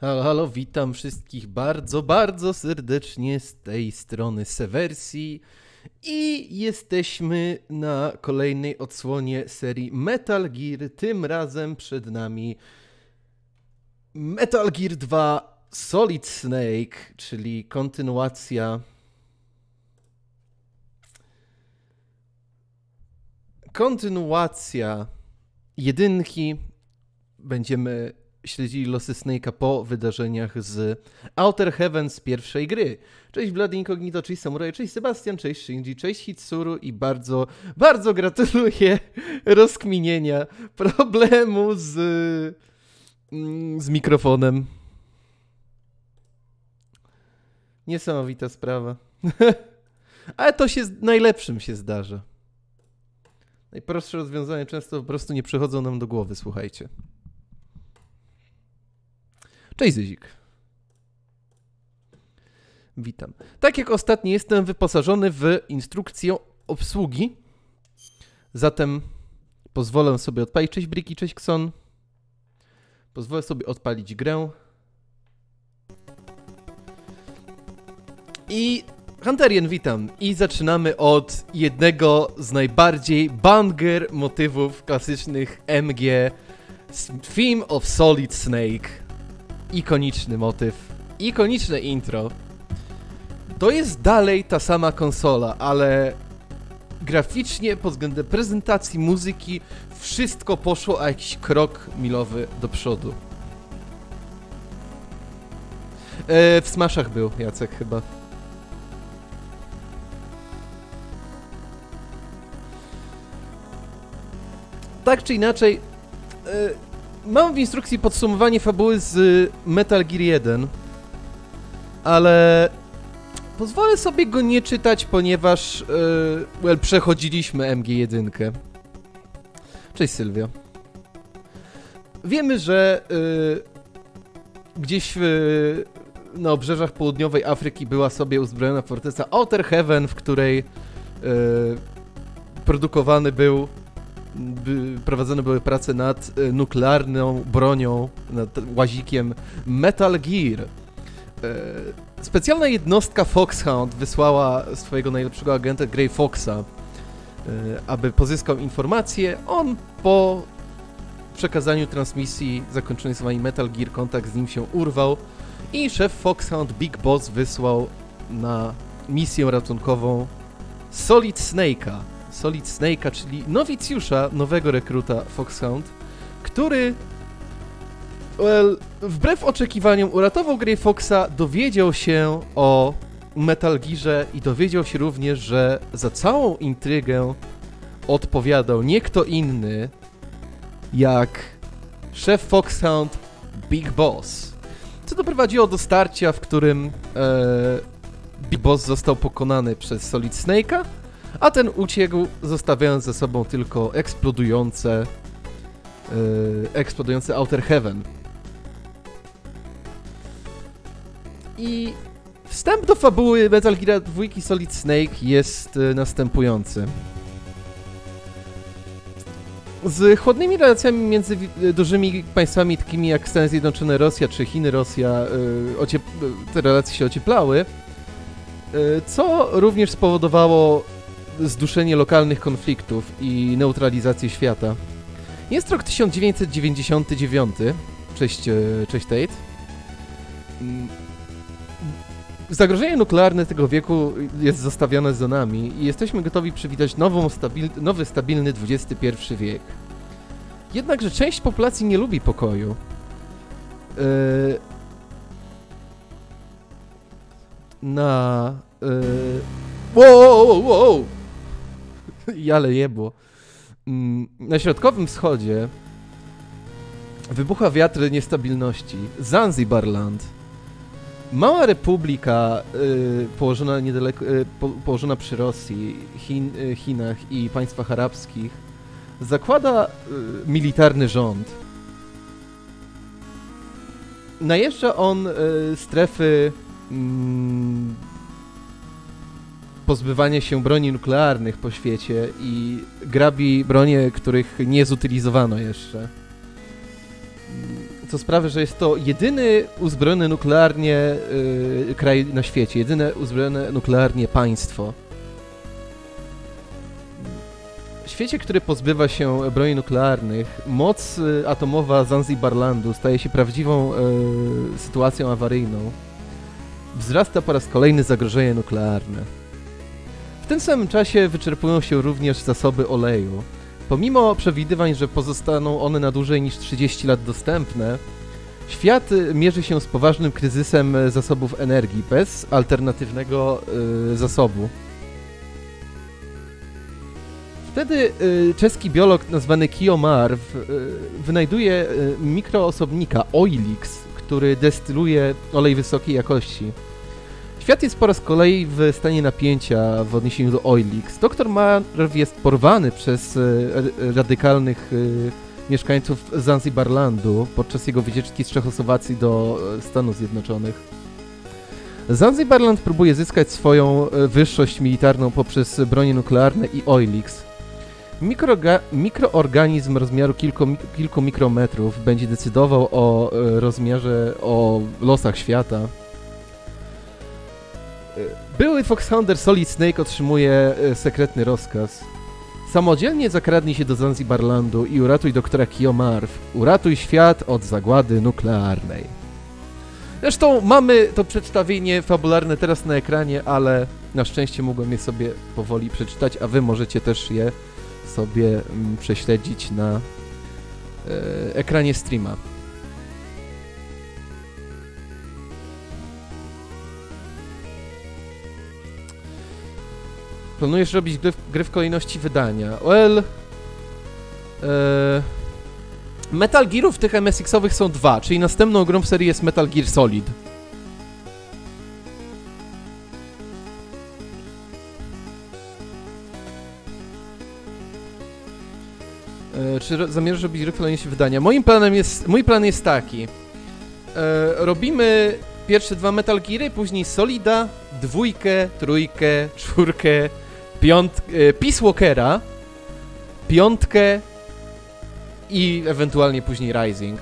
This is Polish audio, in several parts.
Halo, halo, witam wszystkich bardzo, bardzo serdecznie z tej strony Sewersji i jesteśmy na kolejnej odsłonie serii Metal Gear. Tym razem przed nami Metal Gear 2 Solid Snake, czyli kontynuacja kontynuacja jedynki. Będziemy śledzili losy Snake'a po wydarzeniach z Outer Heaven z pierwszej gry. Cześć Blood Incognito, cześć Samurai, cześć Sebastian, cześć Shinji, cześć Hitsuru i bardzo, bardzo gratuluję rozkminienia problemu z, mm, z mikrofonem. Niesamowita sprawa. Ale to się najlepszym się zdarza. Najprostsze rozwiązania często po prostu nie przychodzą nam do głowy, słuchajcie. Cześć Zyzik. Witam. Tak jak ostatnio jestem wyposażony w instrukcję obsługi, zatem pozwolę sobie odpalić. Cześć Briki, cześć Kson. Pozwolę sobie odpalić grę. I Hunterien, witam. I zaczynamy od jednego z najbardziej banger motywów klasycznych MG Theme of Solid Snake. Ikoniczny motyw, ikoniczne intro. To jest dalej ta sama konsola, ale graficznie, pod względem prezentacji, muzyki, wszystko poszło o jakiś krok milowy do przodu. E, w Smashach był Jacek chyba. tak czy inaczej, e, mam w instrukcji podsumowanie fabuły z Metal Gear 1, ale pozwolę sobie go nie czytać, ponieważ e, well, przechodziliśmy MG1. Cześć Sylwia. Wiemy, że e, gdzieś w, na obrzeżach południowej Afryki była sobie uzbrojona forteca Outer Heaven, w której produkowany był prowadzone były prace nad e, nuklearną bronią, nad łazikiem Metal Gear. E, specjalna jednostka Foxhound wysłała swojego najlepszego agenta Grey Foxa, e, aby pozyskał informacje. On po przekazaniu transmisji zakończonej słowami Metal Gear kontakt z nim się urwał i szef Foxhound Big Boss wysłał na misję ratunkową Solid Snake'a, Solid Snake'a, czyli nowicjusza, nowego rekruta Foxhound, który well, wbrew oczekiwaniom uratował Grey Foxa, dowiedział się o Metal Gearze i dowiedział się również, że za całą intrygę odpowiadał nie kto inny jak szef Foxhound Big Boss. Co doprowadziło do starcia, w którym e, Big Boss został pokonany przez Solid Snake'a, a ten uciekł, zostawiając ze sobą tylko eksplodujące yy, eksplodujący Outer Heaven. I wstęp do fabuły Metal Gear 2 Solid Snake jest yy, następujący. Z chłodnymi relacjami między dużymi państwami takimi jak Stany Zjednoczone, Rosja czy Chiny, Rosja, te relacje się ocieplały, co również spowodowało zduszenie lokalnych konfliktów i neutralizację świata. Jest rok 1999. Cześć, e, cześć Tate. Mm. Zagrożenie nuklearne tego wieku jest zostawione za nami i jesteśmy gotowi przywitać nową, stabil, nowy, stabilny XXI wiek. Jednakże część populacji nie lubi pokoju. Yy, na... Yy, wow, wow, wow! Jale jebło. Mm, na środkowym wschodzie wybucha wiatr niestabilności. Zanzibarland. Mała republika y, położona niedaleko, y, po, położona przy Rosji, Chin, y, Chinach i państwach arabskich zakłada y, militarny rząd. Najeżdża on y, strefy mm, pozbywanie się broni nuklearnych po świecie i grabi bronie, których nie zutylizowano jeszcze. co sprawia, że jest to jedyny uzbrojony nuklearnie yy, kraj na świecie, jedyne uzbrojone nuklearnie państwo. W świecie, który pozbywa się broni nuklearnych, moc y, atomowa Zanzibarlandu staje się prawdziwą y, sytuacją awaryjną. Wzrasta po raz kolejny zagrożenie nuklearne. Tym samym czasie wyczerpują się również zasoby oleju. Pomimo przewidywań, że pozostaną one na dłużej niż 30 lat dostępne, świat mierzy się z poważnym kryzysem zasobów energii bez alternatywnego y, zasobu. Wtedy y, czeski biolog nazwany Kiomar w, y, wynajduje y, mikroosobnika Oilix, który destyluje olej wysokiej jakości. Świat jest po raz kolejny w stanie napięcia w odniesieniu do Oilix. Doktor Marv jest porwany przez y, radykalnych y, mieszkańców Zanzibarlandu podczas jego wycieczki z Czechosłowacji do y, Stanów Zjednoczonych. Zanzibarland próbuje zyskać swoją wyższość militarną poprzez bronie nuklearne i Oilix. Mikroga mikroorganizm rozmiaru kilku, kilku mikrometrów będzie decydował o e, rozmiarze, o losach świata. Były Foxhounder Solid Snake otrzymuje e, sekretny rozkaz. Samodzielnie zakradnij się do Zanzibarlandu i uratuj doktora Kiomarv. Uratuj świat od zagłady nuklearnej. Zresztą mamy to przedstawienie fabularne teraz na ekranie, ale na szczęście mogłem je sobie powoli przeczytać, a wy możecie też je sobie mm, prześledzić na e, ekranie streama. Planujesz robić gry gry w kolejności wydania? Well... E, Metal Gearów tych MSX-owych są dwa, czyli następną grą w serii jest Metal Gear Solid. E, czy zamierzasz robić gry w kolejności wydania? Moim planem jest, mój plan jest taki. E, robimy pierwsze dwa Metal Geary, później Solida, dwójkę, trójkę, czwórkę, piątkę, e, Peace Walkera, piątkę i ewentualnie później Rising.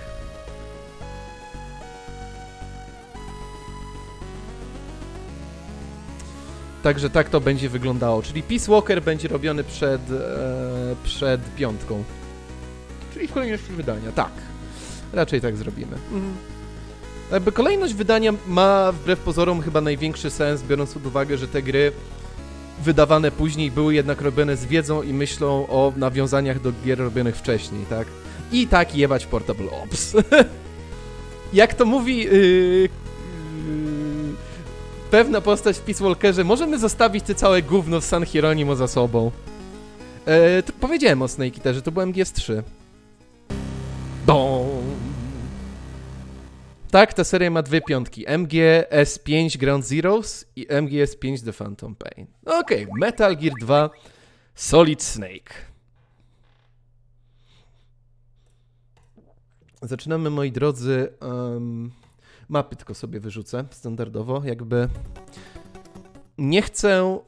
Także tak to będzie wyglądało. Czyli Peace Walker będzie robiony przed, e, przed piątką. Czyli w kolejności wydania, tak. Raczej tak zrobimy. Mhm. Jakby kolejność wydania ma wbrew pozorom chyba największy sens, biorąc pod uwagę, że te gry wydawane później były jednak robione z wiedzą i myślą o nawiązaniach do gier robionych wcześniej, tak? I tak jebać Portable Ops. Jak to mówi yy, yy, pewna postać w Peace Walkerze, możemy zostawić te całe gówno z San Hieronimo za sobą. Yy, powiedziałem o Snake Eaterze, to był MGS3. Bom. Tak, ta seria ma dwie piątki. MGS5 Ground Zeroes i MGS5 The Phantom Pain. Okej, okay. Metal Gear 2 Solid Snake. Zaczynamy, moi drodzy. Um, mapy tylko sobie wyrzucę standardowo, jakby. Nie chcę.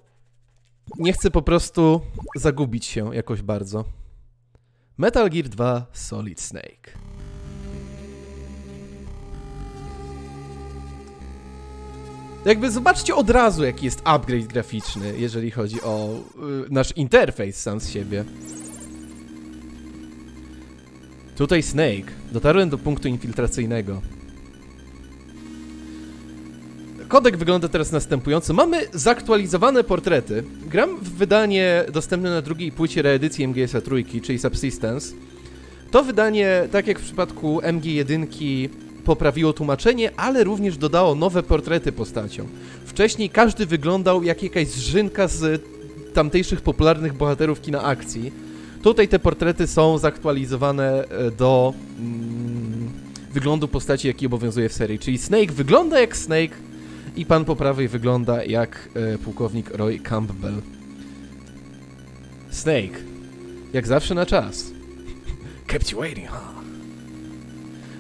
Nie chcę po prostu zagubić się jakoś bardzo. Metal Gear 2 Solid Snake. Jakby zobaczcie od razu, jaki jest upgrade graficzny, jeżeli chodzi o y, nasz interfejs sam z siebie. Tutaj Snake. Dotarłem do punktu infiltracyjnego. Kodek wygląda teraz następująco. Mamy zaktualizowane portrety. Gram w wydanie dostępne na drugiej płycie reedycji MGS-a trójki, czyli Subsistence. To wydanie, tak jak w przypadku MG1, poprawiło tłumaczenie, ale również dodało nowe portrety postaciom. Wcześniej każdy wyglądał jak jakaś zrzynka z tamtejszych popularnych bohaterów kina akcji. Tutaj te portrety są zaktualizowane e, do mm, wyglądu postaci, jaki obowiązuje w serii. Czyli Snake wygląda jak Snake, i pan po prawej wygląda jak e, pułkownik Roy Campbell. Snake. Jak zawsze na czas. Kept you waiting, huh?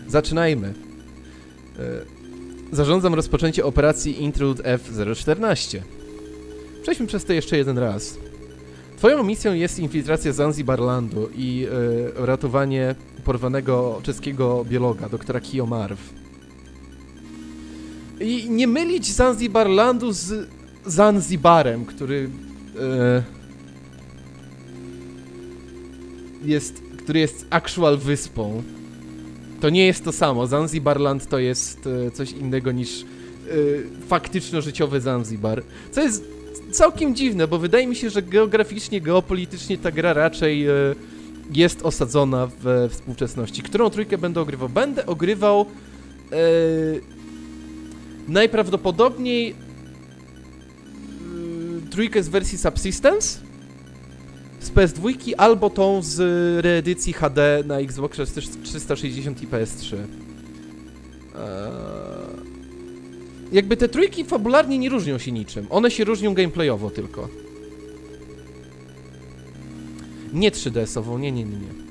Zaczynajmy. E, zarządzam rozpoczęcie operacji Intrude F-014. Przejdźmy przez to jeszcze jeden raz. Twoją misją jest infiltracja Zanzibarlandu i e, ratowanie porwanego czeskiego biologa, doktora Kiyomarw. I nie mylić Zanzibarlandu z Zanzibarem, który e, jest, który jest actual wyspą. To nie jest to samo. Zanzibarland to jest e, coś innego niż e, faktyczno-życiowy Zanzibar. Co jest całkiem dziwne, bo wydaje mi się, że geograficznie, geopolitycznie ta gra raczej e, jest osadzona we współczesności. Którą trójkę będę ogrywał? Będę ogrywał najprawdopodobniej trójkę z wersji Subsistence z PS2 albo tą z reedycji HD na Xbox 360 i PS3. Eee, jakby te trójki fabularnie nie różnią się niczym. One się różnią gameplayowo tylko. Nie 3DS-ową, nie, nie, nie, nie.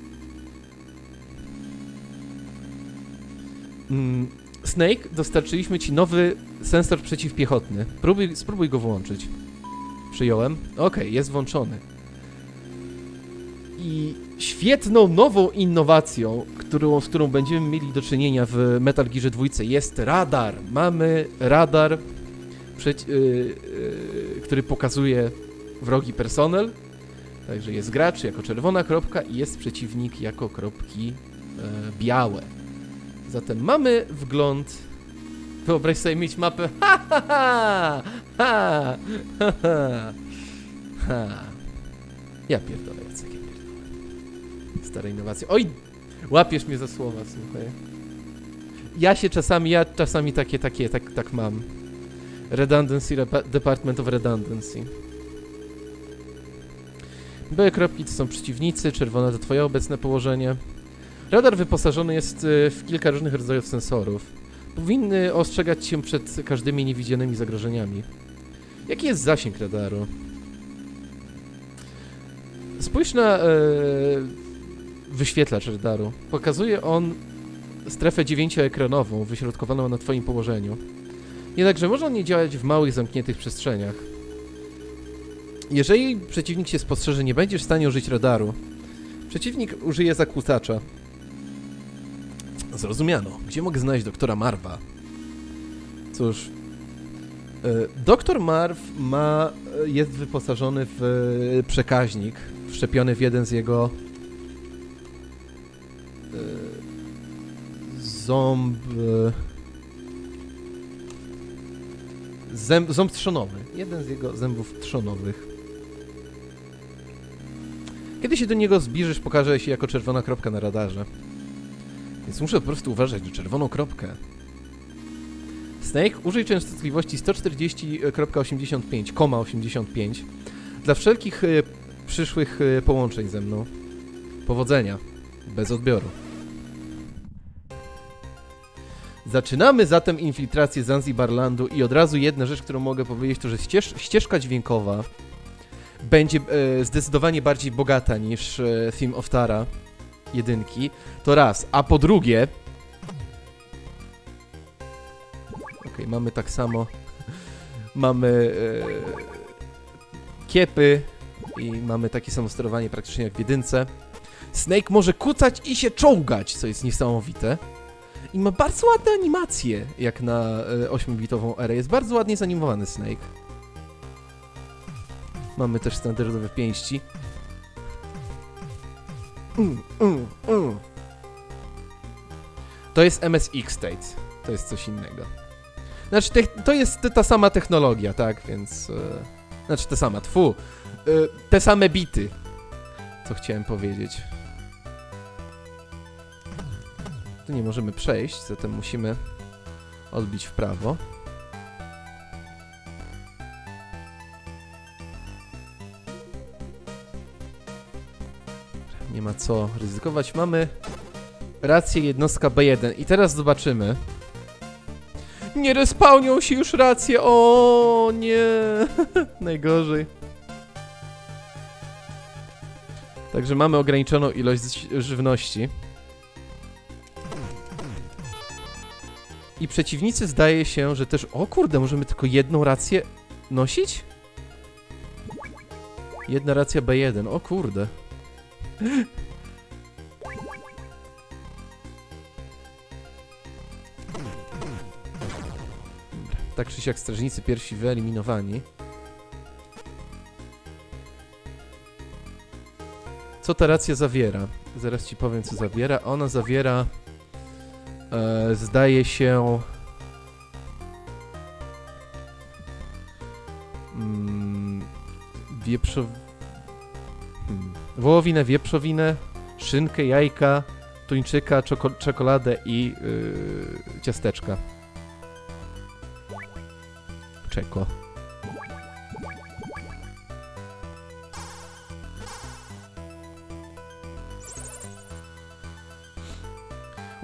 Mm, Snake, dostarczyliśmy ci nowy sensor przeciwpiechotny. Próbuj, spróbuj go włączyć. Przyjąłem. Okej, okay, jest włączony. I świetną nową innowacją, którą, z którą będziemy mieli do czynienia w Metal Gear 2 jest radar. Mamy radar, przeci- yy, yy, który pokazuje wrogi personel. Także jest gracz jako czerwona kropka i jest przeciwnik jako kropki yy, białe. Zatem mamy wgląd. Wyobraź sobie mieć mapę. Ha, ha, ha, ha, ha, ha, ha. Ja pierdolę. Stare innowacje. Oj, łapiesz mnie za słowa, słuchaj. Ja się czasami, ja czasami takie, takie, tak, tak mam. Redundancy, Department of Redundancy. Białe kropki to są przeciwnicy, czerwone to twoje obecne położenie. Radar wyposażony jest y, w kilka różnych rodzajów sensorów. Powinny ostrzegać się przed każdymi niewidzianymi zagrożeniami. Jaki jest zasięg radaru? Spójrz na e, wyświetlacz radaru. Pokazuje on strefę dziewięcioekranową wyśrodkowaną na Twoim położeniu. Jednakże może on nie działać w małych, zamkniętych przestrzeniach. Jeżeli przeciwnik się spostrzeże, nie będziesz w stanie użyć radaru. Przeciwnik użyje zakłócacza. Zrozumiano. Gdzie mogę znaleźć doktora Marwa? Cóż, Doktor Marv ma, jest wyposażony w przekaźnik wszczepiony w jeden z jego ząb... Zęb, ząb trzonowy. Jeden z jego zębów trzonowych. Kiedy się do niego zbliżysz, pokaże się jako czerwona kropka na radarze. Więc muszę po prostu uważać na czerwoną kropkę. Snake, użyj częstotliwości 140.85,85 dla wszelkich y, przyszłych y, połączeń ze mną. Powodzenia. Bez odbioru. Zaczynamy zatem infiltrację Zanzibarlandu i od razu jedna rzecz, którą mogę powiedzieć, to że ścież ścieżka dźwiękowa będzie e, zdecydowanie bardziej bogata niż e, Theme of Tara jedynki. To raz. A po drugie... Okej, okay, mamy tak samo... mamy e, kiepy i mamy takie samo sterowanie praktycznie jak w jedynce. Snake może kucać i się czołgać, co jest niesamowite. I ma bardzo ładne animacje, jak na e, 8-bitową erę. Jest bardzo ładnie zanimowany Snake. Mamy też standardowe pięści. Mm, mm, mm. To jest MSX State. To jest coś innego. Znaczy, to jest ta sama technologia, tak? Więc... E, znaczy, ta sama, tfu. E, te same bity. Co chciałem powiedzieć. Nie możemy przejść, zatem musimy odbić w prawo. Nie ma co ryzykować. Mamy rację jednostka B1 i teraz zobaczymy. Nie respawnią się już racje, o nie, najgorzej. Także mamy ograniczoną ilość żywności. I przeciwnicy zdaje się, że też... O kurde, możemy tylko jedną rację nosić? Jedna racja B1. O kurde. Tak czy siak strażnicy pierwsi wyeliminowani. Co ta racja zawiera? Zaraz ci powiem, co zawiera. Ona zawiera, e, zdaje się, mm, wieprzo... Hmm. Wołowinę, wieprzowinę, szynkę, jajka, tuńczyka, czoko czekoladę i yy, ciasteczka. Czeko.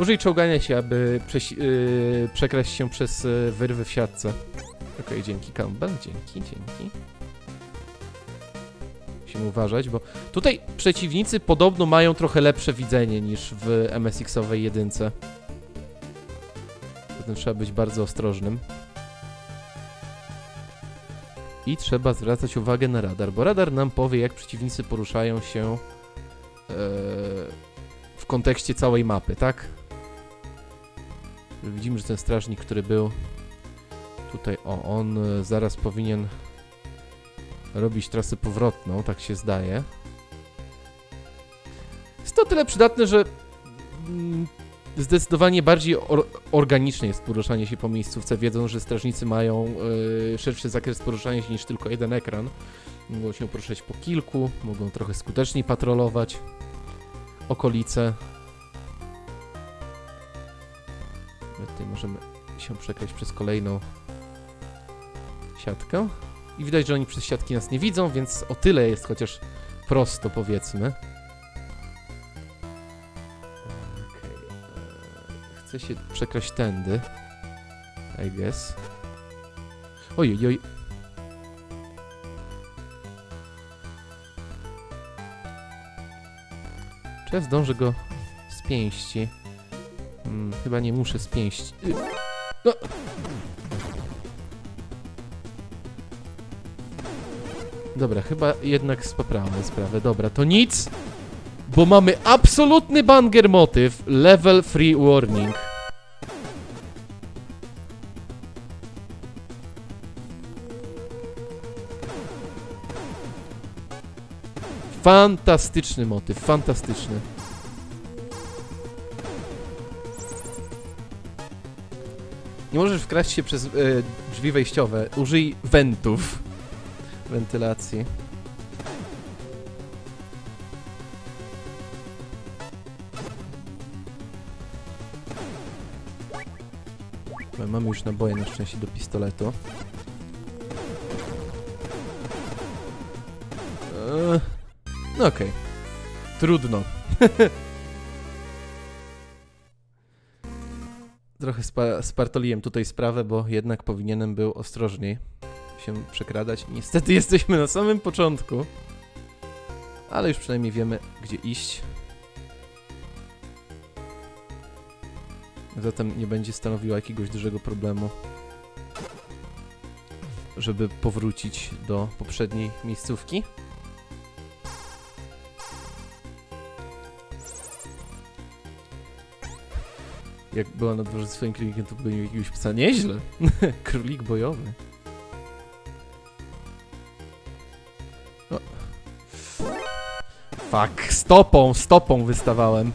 Użyj czołgania się, aby yy, przekraść się przez yy, wyrwy w siatce. Okej, dzięki Campbell, dzięki, dzięki. Musimy uważać, bo tutaj przeciwnicy podobno mają trochę lepsze widzenie niż w MSX-owej jedynce. Zatem trzeba być bardzo ostrożnym. I trzeba zwracać uwagę na radar, bo radar nam powie, jak przeciwnicy poruszają się e, w kontekście całej mapy, tak? Widzimy, że ten strażnik, który był tutaj, o, on e, zaraz powinien robić trasę powrotną, tak się zdaje. Jest to tyle przydatne, że mm, zdecydowanie bardziej or organiczne jest poruszanie się po miejscówce, wiedząc, że strażnicy mają yy, szerszy zakres poruszania się niż tylko jeden ekran. Mogą się poruszać po kilku, mogą trochę skuteczniej patrolować okolice. My tutaj możemy się przekraść przez kolejną siatkę. I widać, że oni przez siatki nas nie widzą, więc o tyle jest chociaż prosto, powiedzmy. E, Chcę się przekraść tędy. I guess. Oj, oj, oj. Czy ja zdążę go z pięści? Hmm, chyba nie muszę z pięści. No. Dobra, chyba jednak spoprałem sprawę. Dobra, to nic, bo mamy absolutny banger motyw. Level free warning. Fantastyczny motyw, fantastyczny. Nie możesz wkraść się przez e, drzwi wejściowe. Użyj wentów wentylacji. Mamy już naboje na szczęście do pistoletu. Eee, no okej. Trudno. Trochę spa spartoliłem tutaj sprawę, bo jednak powinienem był ostrożniej się przekradać. Niestety jesteśmy na samym początku. Ale już przynajmniej wiemy, gdzie iść. Zatem nie będzie stanowiło jakiegoś dużego problemu, żeby powrócić do poprzedniej miejscówki. Jak była na dworze ze swoim królikiem, to pogonił jakiegoś psa. Nieźle. Królik bojowy. O. Fuck, stopą, stopą wystawałem.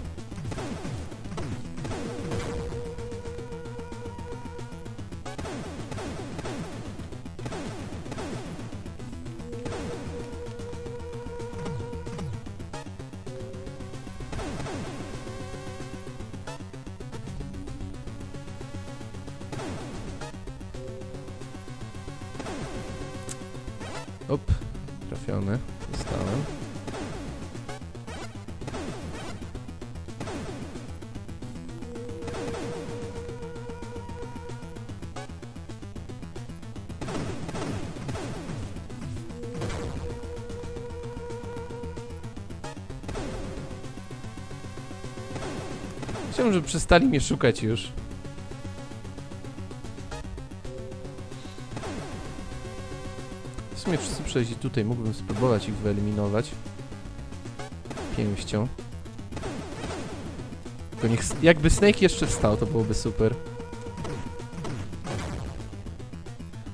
Przestali mnie szukać już. sumie wszyscy przejść tutaj. Mógłbym spróbować ich wyeliminować. Pięścią. Tylko niech... Jakby Snake jeszcze wstał, to byłoby super.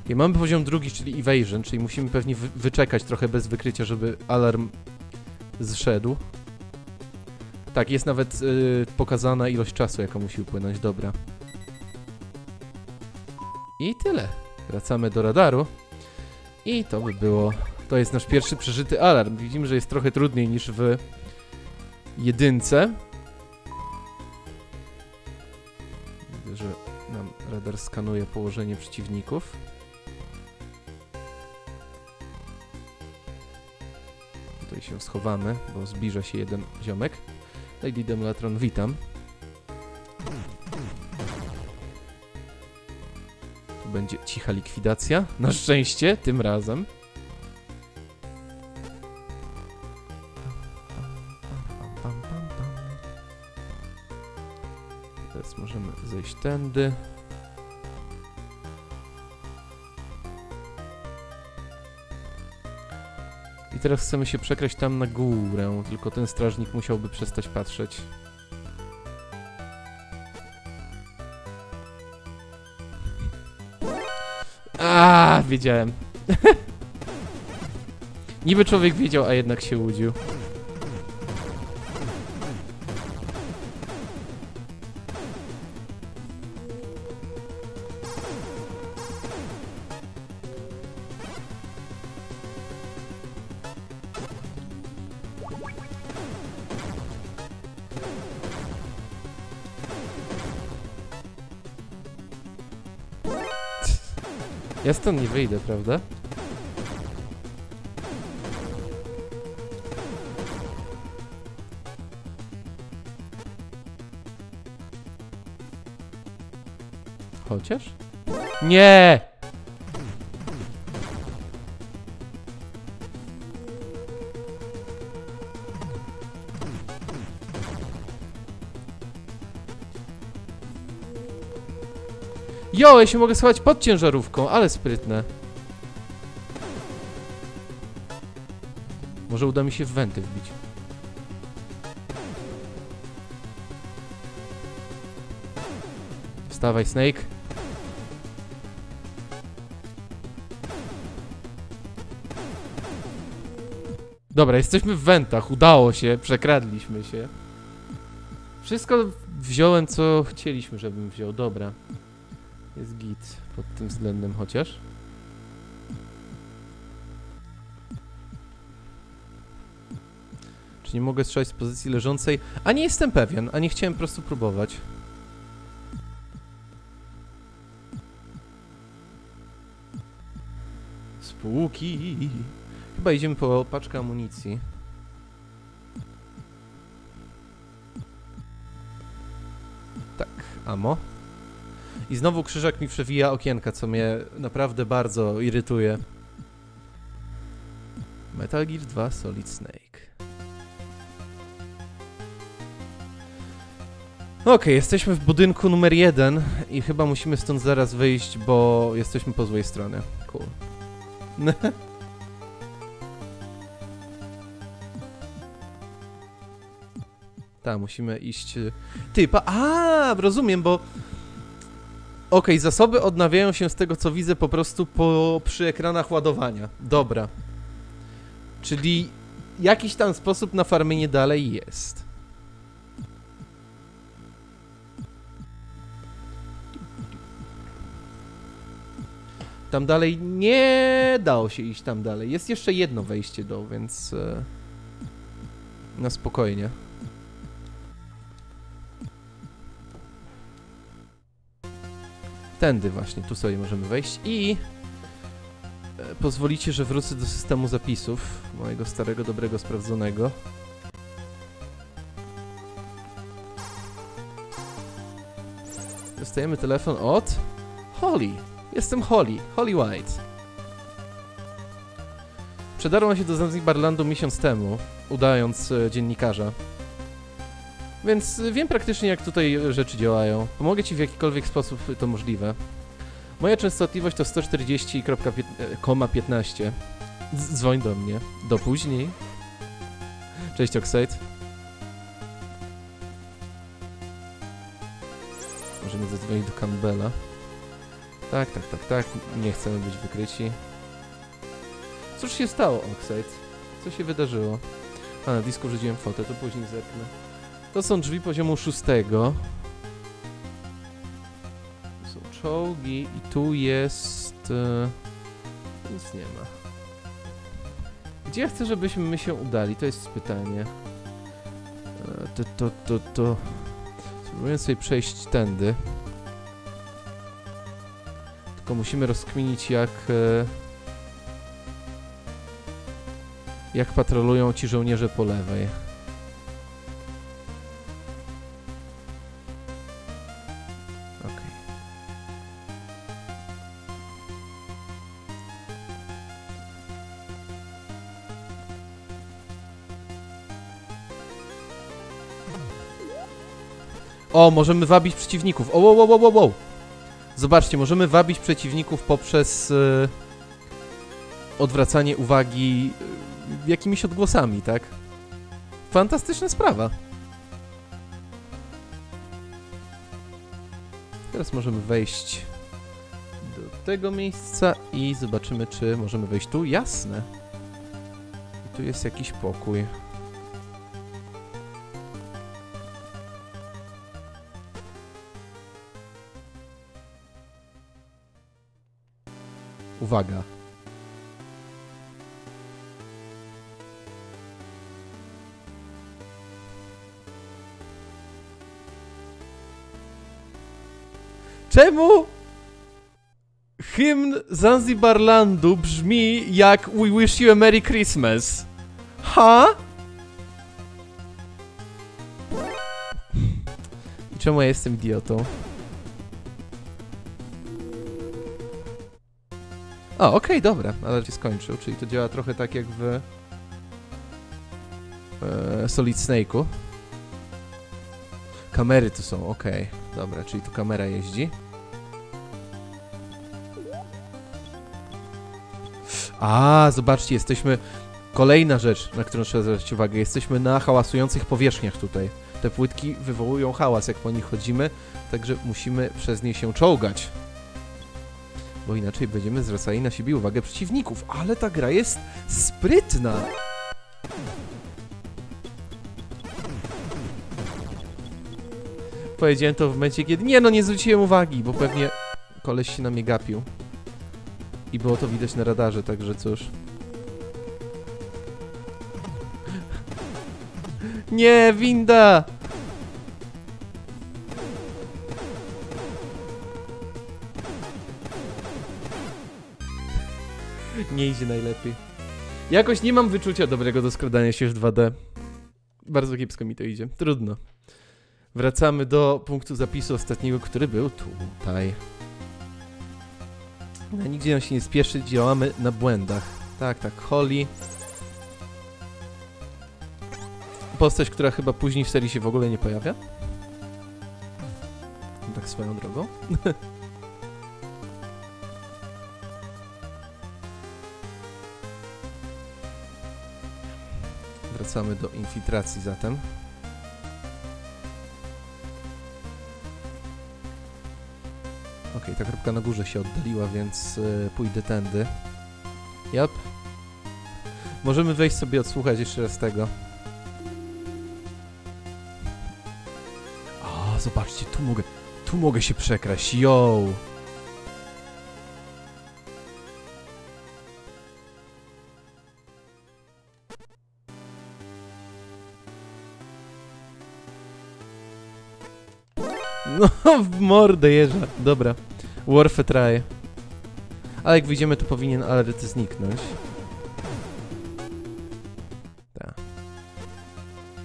I mamy poziom drugi, czyli Evasion, czyli musimy pewnie wy wyczekać trochę bez wykrycia, żeby alarm zszedł. Tak, jest nawet y, pokazana ilość czasu, jaka musi upłynąć. Dobra. I tyle. Wracamy do radaru. I to by było... To jest nasz pierwszy przeżyty alarm. Widzimy, że jest trochę trudniej niż w jedynce. Widzę, że nam radar skanuje położenie przeciwników. Tutaj się schowamy, bo zbliża się jeden ziomek. Lady Demlatron, witam. Tu będzie cicha likwidacja. Na szczęście, tym razem. Teraz możemy zejść tędy. Teraz chcemy się przekraść tam na górę, tylko ten strażnik musiałby przestać patrzeć. A, wiedziałem. Niby człowiek wiedział, a jednak się łudził. Stąd nie wyjdę, prawda? Chociaż? Nie! Jo, ja się mogę schować pod ciężarówką, ale sprytne. Może uda mi się w wenty wbić. Wstawaj, Snake. Dobra, jesteśmy w wentach, udało się, przekradliśmy się. Wszystko wziąłem, co chcieliśmy, żebym wziął, dobra. Jest git pod tym względem chociaż. Czy nie mogę strzelać z pozycji leżącej? A nie jestem pewien, a nie chciałem po prostu próbować. Spółki. Chyba idziemy po paczkę amunicji. Tak, amo. I znowu krzyżak mi przewija okienka, co mnie naprawdę bardzo irytuje. Metal Gear 2 Solid Snake. Okej, jesteśmy w budynku numer jeden i chyba musimy stąd zaraz wyjść, bo jesteśmy po złej stronie. Cool. Tak, musimy iść... y, Ty, pa... A, rozumiem, bo... Okej, zasoby odnawiają się z tego, co widzę, po prostu po, przy ekranach ładowania. Dobra. Czyli jakiś tam sposób na farmienie dalej jest. Tam dalej nie dało się iść tam dalej. Jest jeszcze jedno wejście do, więc... e, Na spokojnie. Tędy właśnie, tu sobie możemy wejść i e, pozwolicie, że wrócę do systemu zapisów mojego starego, dobrego, sprawdzonego. Dostajemy telefon od Holly. Jestem Holly, Holly White. Przedarłam się do Zanzibarlandu miesiąc temu, udając e, dziennikarza. Więc e, wiem praktycznie, jak tutaj e, rzeczy działają. Pomogę ci w jakikolwiek sposób to możliwe. Moja częstotliwość to 140,15. Z- Dzwoń do mnie. Do później. Cześć, Oxide. Możemy zadzwonić do Campbella. Tak, tak, tak, tak. Nie chcemy być wykryci. Cóż się stało, Oxide? Co się wydarzyło? A, na disku rzuciłem fotę, to później zerknę. To są drzwi poziomu szóstego. Tu są czołgi i tu jest... E, nic nie ma. Gdzie chcę, żebyśmy my się udali? To jest pytanie. E, to, to, to, to... Spróbuję sobie przejść tędy. Tylko musimy rozkminić jak... E, jak patrolują ci żołnierze po lewej. O, możemy wabić przeciwników. O, wow, wow, wow, wow. Zobaczcie, możemy wabić przeciwników poprzez e, odwracanie uwagi e, jakimiś odgłosami, tak? Fantastyczna sprawa. Teraz możemy wejść do tego miejsca i zobaczymy, czy możemy wejść tu. Jasne. I tu jest jakiś pokój. Uwaga. Czemu hymn Zanzibarlandu brzmi jak We Wish You a Merry Christmas? Ha? I czemu ja jestem idiotą? O, okej, dobra, ale się skończył, czyli to działa trochę tak jak w e, Solid Snake'u. Kamery tu są, okej, dobra, czyli tu kamera jeździ. A, zobaczcie, jesteśmy... Kolejna rzecz, na którą trzeba zwrócić uwagę. Jesteśmy na hałasujących powierzchniach tutaj. Te płytki wywołują hałas, jak po nich chodzimy, także musimy przez nie się czołgać. Bo inaczej będziemy zwracali na siebie uwagę przeciwników. Ale ta gra jest sprytna! Powiedziałem to w momencie, kiedy... Nie no, nie zwróciłem uwagi, bo pewnie koleś się na mnie gapił. I było to widać na radarze, także cóż. Nie, winda! Nie idzie najlepiej. Jakoś nie mam wyczucia dobrego do skradania się w 2D. Bardzo kiepsko mi to idzie. Trudno. Wracamy do punktu zapisu ostatniego, który był tutaj. No, nigdzie nam się nie spieszy, działamy na błędach. Tak, tak, Holly. Postać, która chyba później w serii się w ogóle nie pojawia. Tak swoją drogą. Wracamy do infiltracji zatem. Okej, ta kropka na górze się oddaliła, więc y, pójdę tędy. Jap. Możemy wejść sobie odsłuchać jeszcze raz tego. A, zobaczcie, tu mogę, tu mogę się przekraść, yo! W mordę jeża. Dobra. Warfare try. Ale jak wyjdziemy, to powinien alert zniknąć. Tak.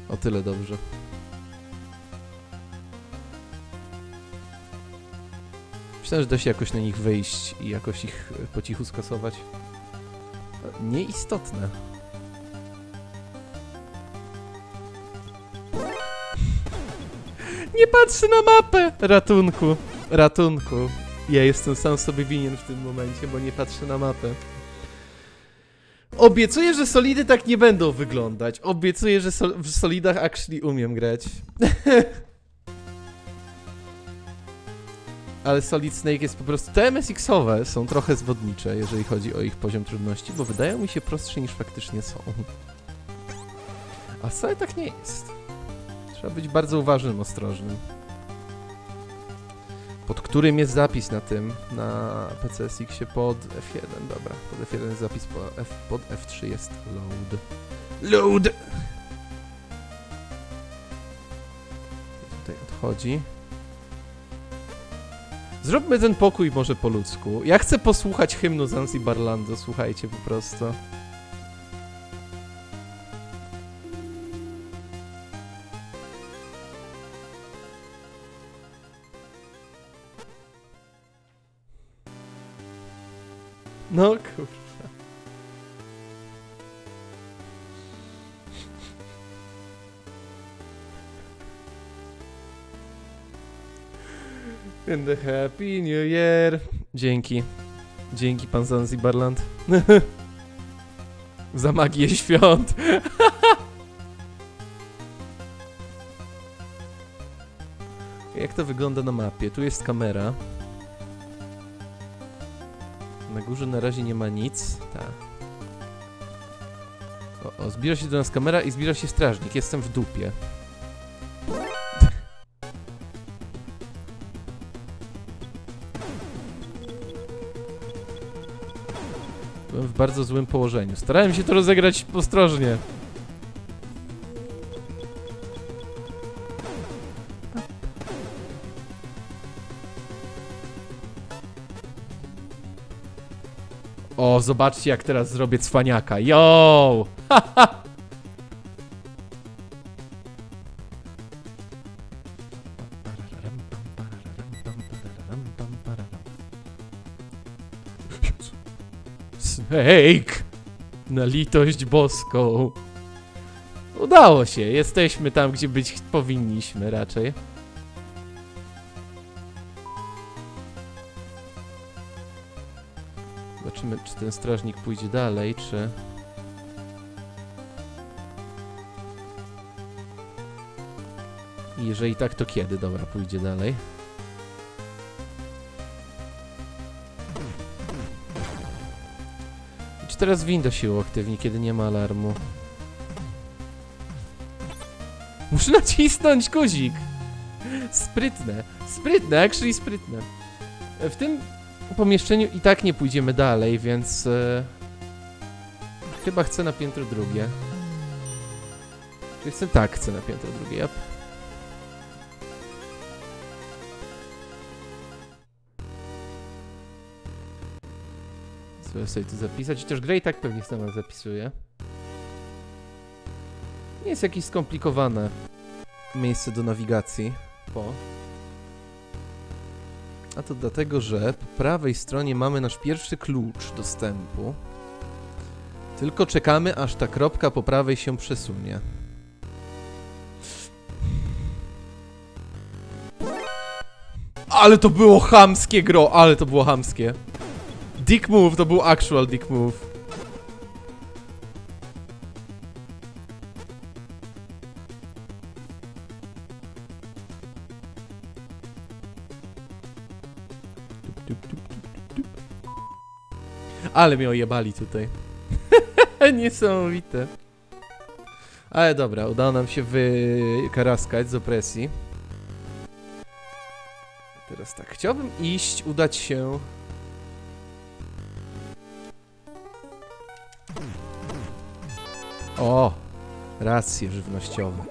O tyle dobrze. Myślałem, że da się jakoś na nich wyjść i jakoś ich po cichu skasować. Nieistotne. Nie patrzę na mapę! Ratunku, ratunku. Ja jestem sam sobie winien w tym momencie, bo nie patrzę na mapę. Obiecuję, że solidy tak nie będą wyglądać. Obiecuję, że sol w solidach actually umiem grać. Ale Solid Snake jest po prostu... Te MSX-owe są trochę zwodnicze, jeżeli chodzi o ich poziom trudności, bo wydają mi się prostsze niż faktycznie są. A wcale tak nie jest. Trzeba być bardzo uważnym, ostrożnym. Pod którym jest zapis na tym, na PCSX-ie pod F1, dobra. Pod F1 jest zapis, po F, pod F3 jest load. Load! Tutaj odchodzi. Zróbmy ten pokój może po ludzku. Ja chcę posłuchać hymnu Zanzibarlandu, słuchajcie po prostu. No kurwa. In the happy new year. Dzięki. Dzięki pan Zanzibarland. Za magię świąt. Jak to wygląda na mapie? Tu jest kamera. Górze na razie nie ma nic. Tak. O, o, zbliża się do nas kamera i zbliża się strażnik. Jestem w dupie. Byłem w bardzo złym położeniu. Starałem się to rozegrać ostrożnie. Zobaczcie jak teraz zrobię cwaniaka. Yo! Snake! Na litość boską. Udało się, jesteśmy tam, gdzie być powinniśmy raczej. Czy ten strażnik pójdzie dalej, czy... Jeżeli tak, to kiedy? Dobra, pójdzie dalej. Czy teraz winda się uaktywni, kiedy nie ma alarmu? Muszę nacisnąć guzik! Sprytne, sprytne, actually sprytne. W tym pomieszczeniu i tak nie pójdziemy dalej, więc e, chyba chcę na piętro drugie. Czy chcę? Tak, chcę na piętro drugie, yep. Spróbuję sobie tu zapisać, chociaż gra i tak pewnie sama zapisuje. Nie jest jakieś skomplikowane miejsce do nawigacji po. A to dlatego, że po prawej stronie mamy nasz pierwszy klucz dostępu. Tylko czekamy, aż ta kropka po prawej się przesunie. Ale to było chamskie gro, ale to było chamskie. Dick move to był actual dick move. Ale mnie ojebali tutaj. Niesamowite. Ale dobra, udało nam się wykaraskać z opresji. Teraz tak, chciałbym iść, udać się... O! Racje żywnościowe.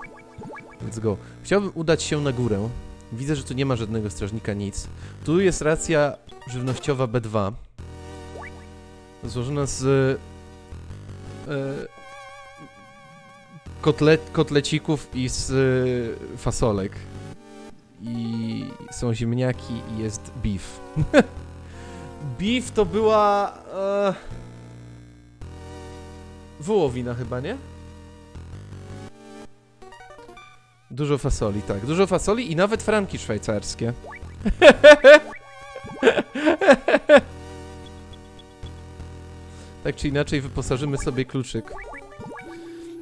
Let's go. Chciałbym udać się na górę. Widzę, że tu nie ma żadnego strażnika, nic. Tu jest racja żywnościowa B2. Złożona z... E, kotlecików i z e, fasolek. I są ziemniaki i jest beef. beef to była... E, wołowina chyba, nie? Dużo fasoli, tak. Dużo fasoli i nawet franki szwajcarskie. Tak czy inaczej wyposażymy sobie kluczyk.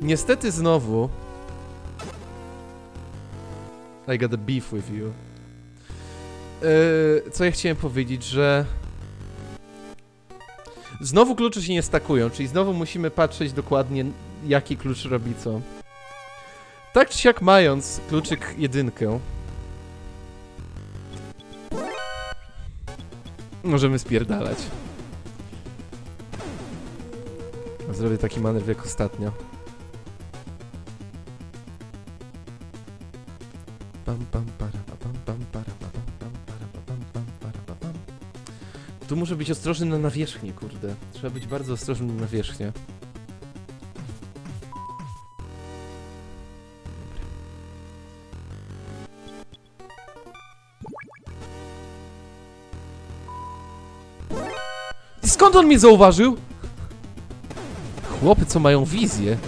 Niestety znowu... I got a beef with you. Yy, co ja chciałem powiedzieć, że... Znowu klucze się nie stakują, czyli znowu musimy patrzeć dokładnie, jaki klucz robi co. Tak czy siak mając kluczyk jedynkę, możemy spierdalać. Zrobię taki manewr jak ostatnio. Tu muszę być ostrożny na nawierzchnię, kurde. Trzeba być bardzo ostrożny na nawierzchnię. Skąd on mnie zauważył? Chłopy, co mają wizję.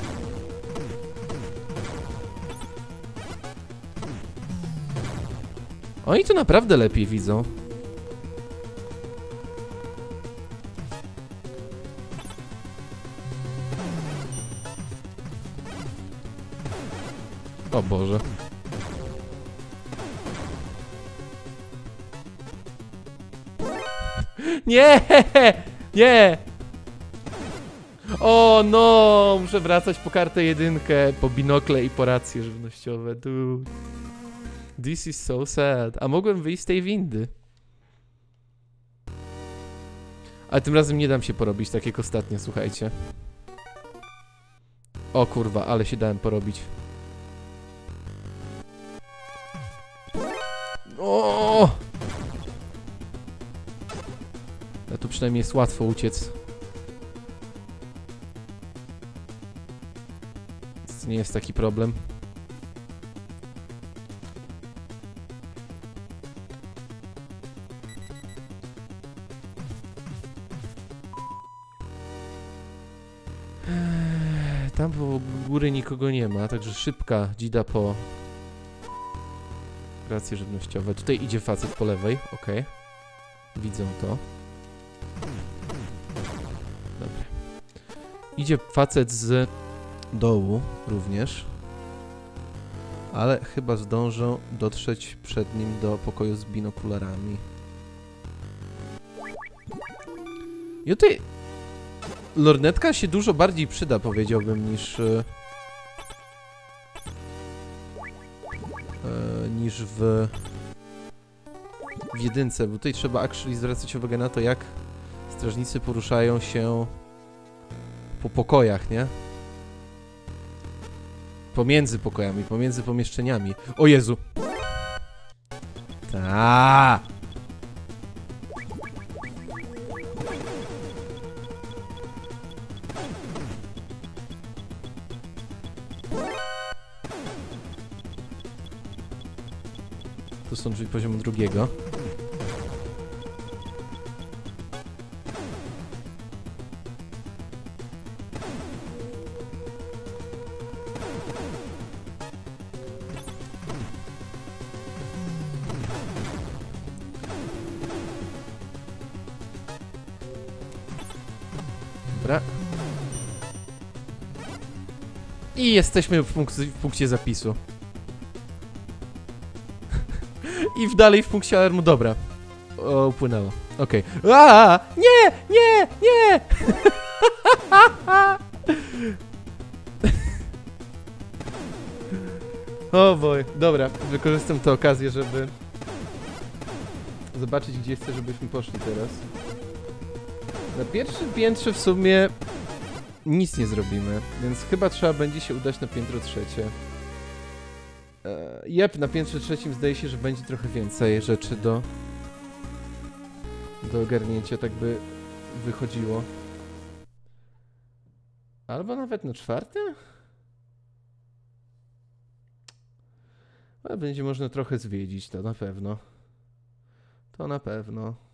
Oni to naprawdę lepiej widzą. O Boże. Nie! Nie! O no! Muszę wracać po kartę jedynkę, po binokle i po racje żywnościowe. Dude. This is so sad. A mogłem wyjść z tej windy. Ale tym razem nie dam się porobić, tak jak ostatnio, słuchajcie. O kurwa, ale się dałem porobić. O! A tu przynajmniej jest łatwo uciec. Nie jest taki problem. Eee, Tam po góry nikogo nie ma, także szybka dzida po racje żywnościowe. Tutaj idzie facet po lewej, okej. Widzę to. Dobra. Idzie facet z dołu również. Ale chyba zdążą dotrzeć przed nim do pokoju z binokularami. I tutaj lornetka się dużo bardziej przyda, powiedziałbym, niż... e, e, niż w... w jedynce, bo tutaj trzeba actually zwracać uwagę na to, jak strażnicy poruszają się po pokojach, nie? Pomiędzy pokojami, pomiędzy pomieszczeniami. O Jezu! Ta. Są drzwi poziomu drugiego. Jesteśmy w, punkcie- w punkcie zapisu. I w dalej w punkcie alarmu. Dobra. O, upłynęło. Okej. Okay. Nie! Nie! Nie! o boj. Dobra, wykorzystam tę okazję, żeby zobaczyć, gdzie chcę, żebyśmy poszli teraz. Na pierwszym piętrze w sumie nic nie zrobimy, więc chyba trzeba będzie się udać na piętro trzecie. E, Jep, na piętrze trzecim zdaje się, że będzie trochę więcej rzeczy do do ogarnięcia, tak by wychodziło. Albo nawet na czwartym? Ale będzie można trochę zwiedzić, to na pewno. To na pewno.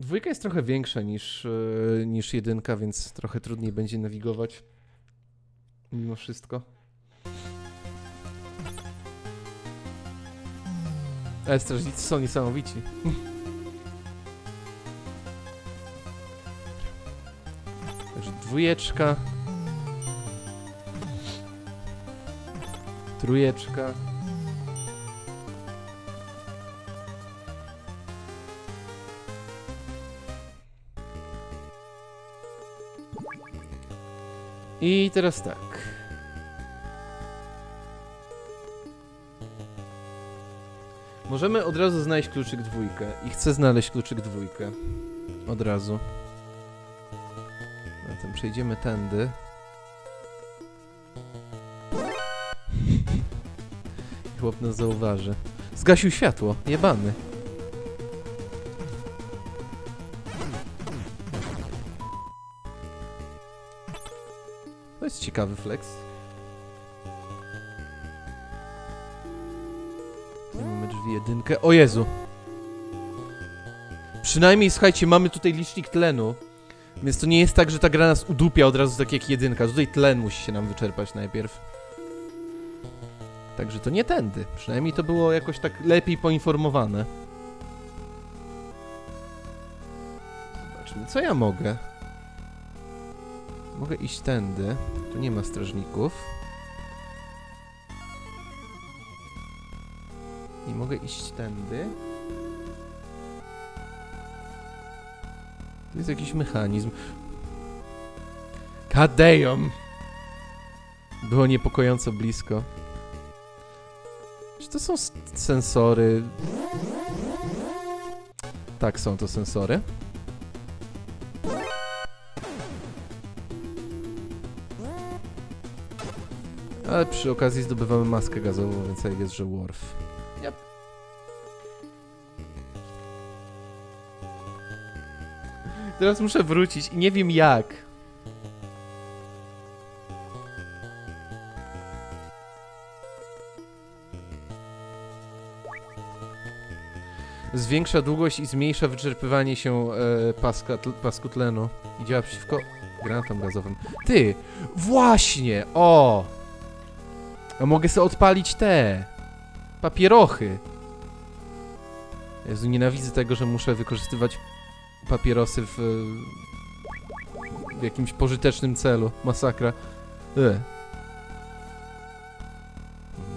Dwójka jest trochę większa niż, e, niż jedynka, więc trochę trudniej będzie nawigować. Mimo wszystko. Ale strażnicy są niesamowici. Także dwójeczka. Trójeczka. I teraz tak. Możemy od razu znaleźć kluczyk dwójkę. I chcę znaleźć kluczyk dwójkę. Od razu. Zatem przejdziemy tędy. Chłop nas zauważy. Zgasił światło. Jebany. Ciekawy flex. Tu mamy drzwi jedynkę. O Jezu! Przynajmniej, słuchajcie, mamy tutaj licznik tlenu. Więc to nie jest tak, że ta gra nas udupia od razu tak jak jedynka. Tutaj tlen musi się nam wyczerpać najpierw. Także to nie tędy. Przynajmniej to było jakoś tak lepiej poinformowane. Zobaczmy, co ja mogę. Mogę iść tędy. Tu nie ma strażników. I mogę iść tędy. Tu jest jakiś mechanizm. Damn! Było niepokojąco blisko. Czy to są sensory? Tak, są to sensory. Ale przy okazji zdobywamy maskę gazową, więc jak jest, że Worf. Yep. Teraz muszę wrócić i nie wiem jak. Zwiększa długość i zmniejsza wyczerpywanie się e, paska, tl, pasku tlenu. I działa przeciwko granatom gazowym. Ty! Właśnie! O! A mogę sobie odpalić te papierochy. Jezu, nienawidzę tego, że muszę wykorzystywać papierosy w, w jakimś pożytecznym celu. Masakra. Ugh.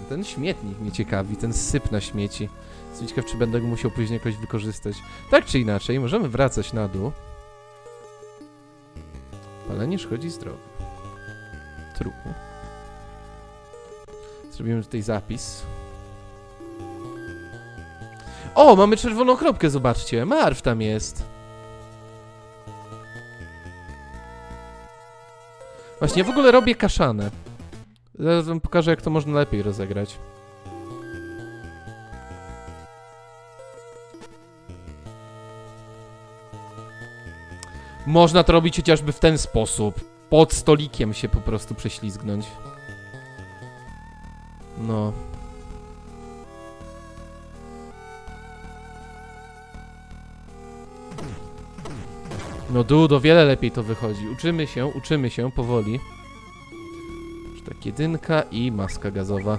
Ten śmietnik mnie ciekawi, ten syp na śmieci. Jestem ciekaw, czy będę go musiał później jakoś wykorzystać. Tak czy inaczej, możemy wracać na dół. Palenie szkodzi zdrowiu. Trupu. Zrobimy tutaj zapis. O, mamy czerwoną kropkę, zobaczcie. Marw tam jest. Właśnie, ja w ogóle robię kaszanę. Zaraz wam pokażę, jak to można lepiej rozegrać. Można to robić chociażby w ten sposób. Pod stolikiem się po prostu prześlizgnąć. No. No Dudo, wiele lepiej to wychodzi. Uczymy się, uczymy się powoli. Tak jedynka i maska gazowa.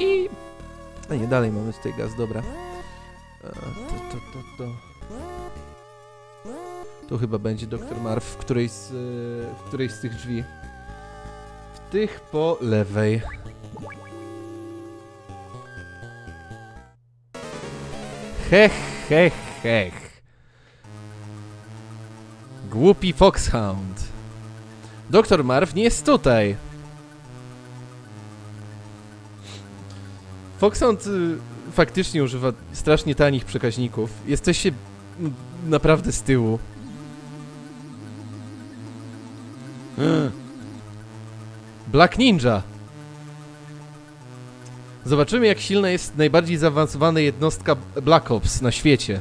I... A nie, dalej mamy tutaj gaz, dobra. E, To, to, to, to. Tu chyba będzie doktor Marv w którejś z, w którejś z tych drzwi. W tych po lewej. Hech, hech, hech. Głupi Foxhound. Doktor Marv nie jest tutaj. Foxhound y, faktycznie używa strasznie tanich przekaźników. Jesteście mm, naprawdę z tyłu. Black Ninja. Zobaczymy, jak silna jest najbardziej zaawansowana jednostka Black Ops na świecie.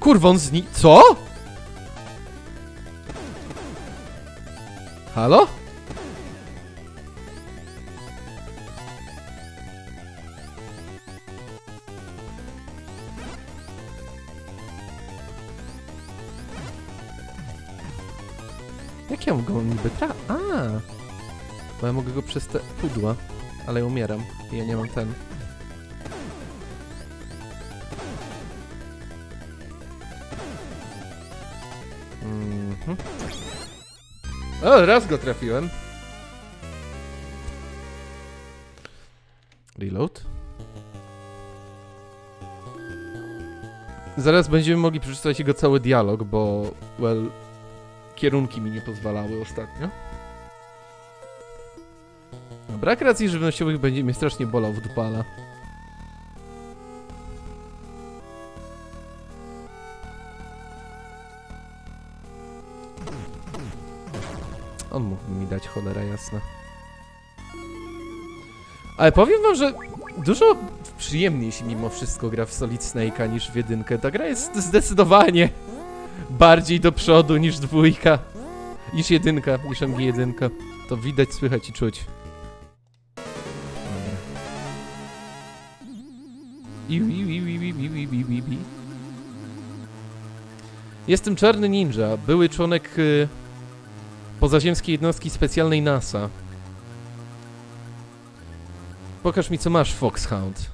Kurwa, on zni... Co? Halo? Przez te pudła, ale umieram. I ja nie mam ten. Mhm. O, raz go trafiłem. Reload. Zaraz będziemy mogli przeczytać jego cały dialog, bo, well, kierunki mi nie pozwalały ostatnio. Brak racji żywnościowych będzie mnie strasznie bolał w dupala. On mógłby mi dać cholera jasna. Ale powiem wam, że dużo przyjemniej się mimo wszystko gra w Solid Snake'a niż w jedynkę. Ta gra jest zdecydowanie bardziej do przodu niż dwójka. Niż jedynka, niż MG1. To widać, słychać i czuć. Jestem Czarny Ninja, były członek y, pozaziemskiej jednostki specjalnej NASA. Pokaż mi, co masz, Foxhound.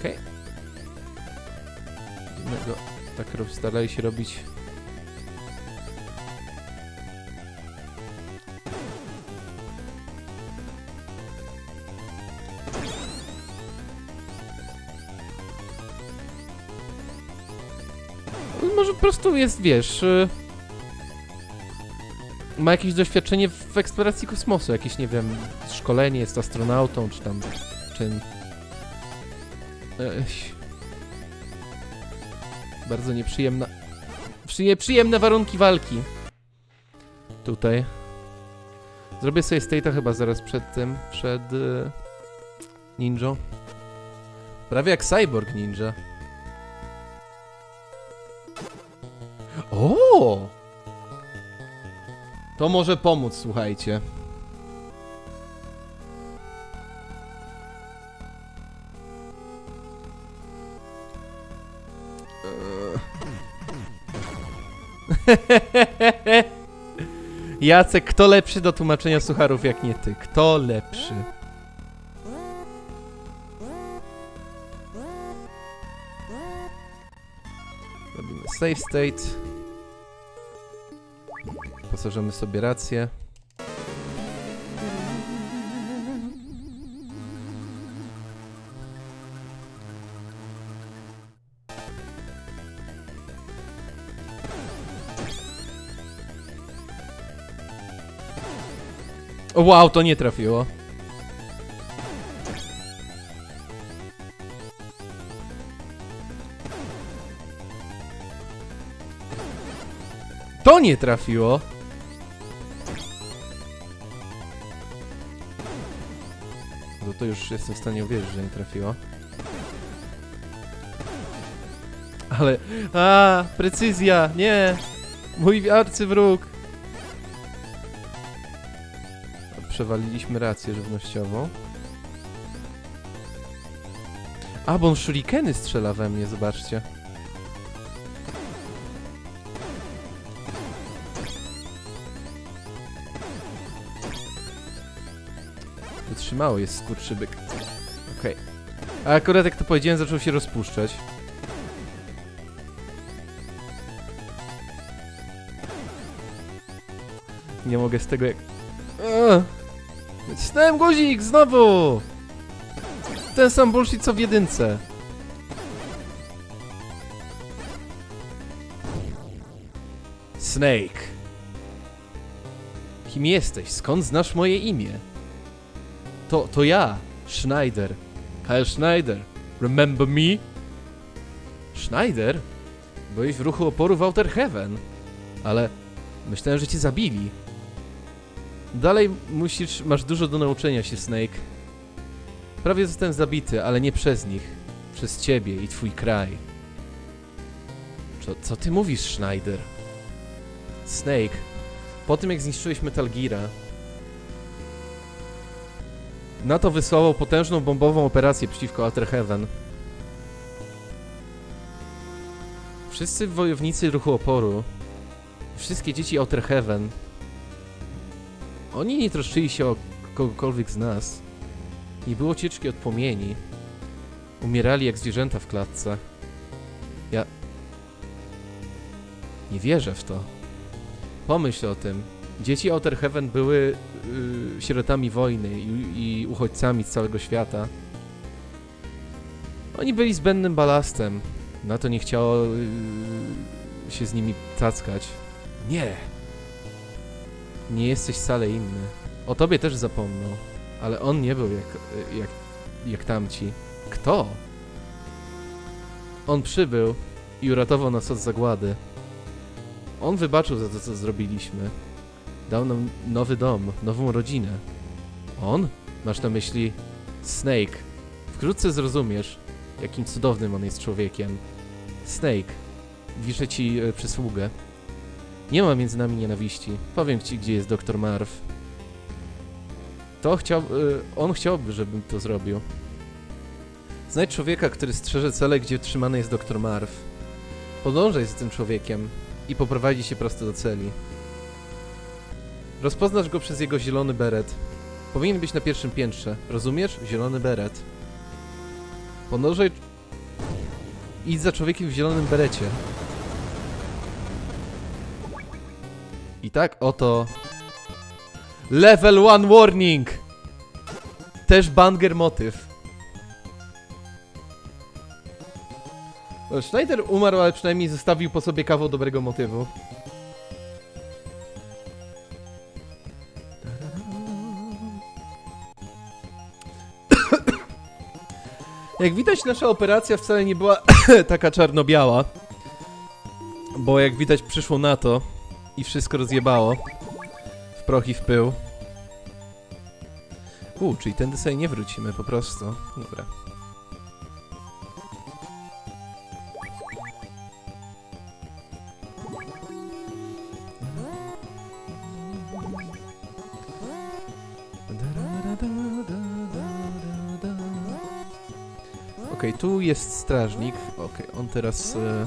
Okej. Go tak starali się robić. Prostu jest, wiesz... y, ma jakieś doświadczenie w eksploracji kosmosu, jakieś, nie wiem, szkolenie, jest astronautą, czy tam czym. Eś. Bardzo nieprzyjemna. Przyje, warunki walki. Tutaj. Zrobię sobie state'a chyba zaraz przed tym, przed y, ninją. Prawie jak cyborg ninja. To może pomóc, słuchajcie. Jacek, kto lepszy do tłumaczenia sucharów jak nie ty? Kto lepszy? Robimy save state. Poszerzymy sobie rację. Wow, to nie trafiło. To nie trafiło. To już jestem w stanie uwierzyć, że nie trafiło. Ale... A, precyzja! Nie! Mój arcywróg! Przewaliliśmy rację żywnościową. A, bo on shurikeny strzela we mnie, zobaczcie. Wytrzymały jest skurczybyk. Okej. A akurat jak to powiedziałem, zaczął się rozpuszczać. Nie mogę z tego jak... Wcisnąłem guzik, znowu! Ten sam bullshit co w jedynce. Snake. Kim jesteś? Skąd znasz moje imię? To, to ja, Schneider. Kyle Schneider. Remember me? Schneider? Byłeś w ruchu oporu w Outer Heaven. Ale myślałem, że cię zabili. Dalej musisz, masz dużo do nauczenia się, Snake. Prawie zostałem zabity, ale nie przez nich. Przez ciebie i twój kraj. Co, co ty mówisz, Schneider? Snake, po tym jak zniszczyłeś Metal Geara, NATO wysłało potężną bombową operację przeciwko Outer Heaven. Wszyscy wojownicy ruchu oporu wszystkie dzieci Outer Heaven. Oni nie troszczyli się o kogokolwiek z nas. Nie było ucieczki od płomieni. Umierali jak zwierzęta w klatce. Ja... Nie wierzę w to. Pomyśl o tym. Dzieci Outer Heaven były yy, sierotami wojny i, i uchodźcami z całego świata. Oni byli zbędnym balastem. Na to nie chciało yy, się z nimi tackać. Nie! Nie jesteś wcale inny. O tobie też zapomnął. Ale on nie był jak, jak, jak tamci. Kto? On przybył i uratował nas od zagłady. On wybaczył za to, co zrobiliśmy. Dał nam nowy dom, nową rodzinę. On? Masz na myśli Snake. Wkrótce zrozumiesz, jakim cudownym on jest człowiekiem. Snake, wiszę ci e, przysługę. Nie ma między nami nienawiści. Powiem ci, gdzie jest doktor Marv. To chciał... E, on chciałby, żebym to zrobił. Znajdź człowieka, który strzeże cele, gdzie trzymany jest doktor Marv. Podążaj z tym człowiekiem i poprowadzi się prosto do celi. Rozpoznasz go przez jego zielony beret. Powinien być na pierwszym piętrze. Rozumiesz? Zielony beret. Podążaj... Idź za człowiekiem w zielonym berecie. I tak oto... Level 1 warning! Też banger motyw. Schneider umarł, ale przynajmniej zostawił po sobie kawał dobrego motywu. Jak widać, nasza operacja wcale nie była taka czarno-biała. Bo jak widać, przyszło na to i wszystko rozjebało. W proch i w pył. U, czyli tędy sobie nie wrócimy po prostu. Dobra. Okej, tu jest strażnik. Okej, on teraz e,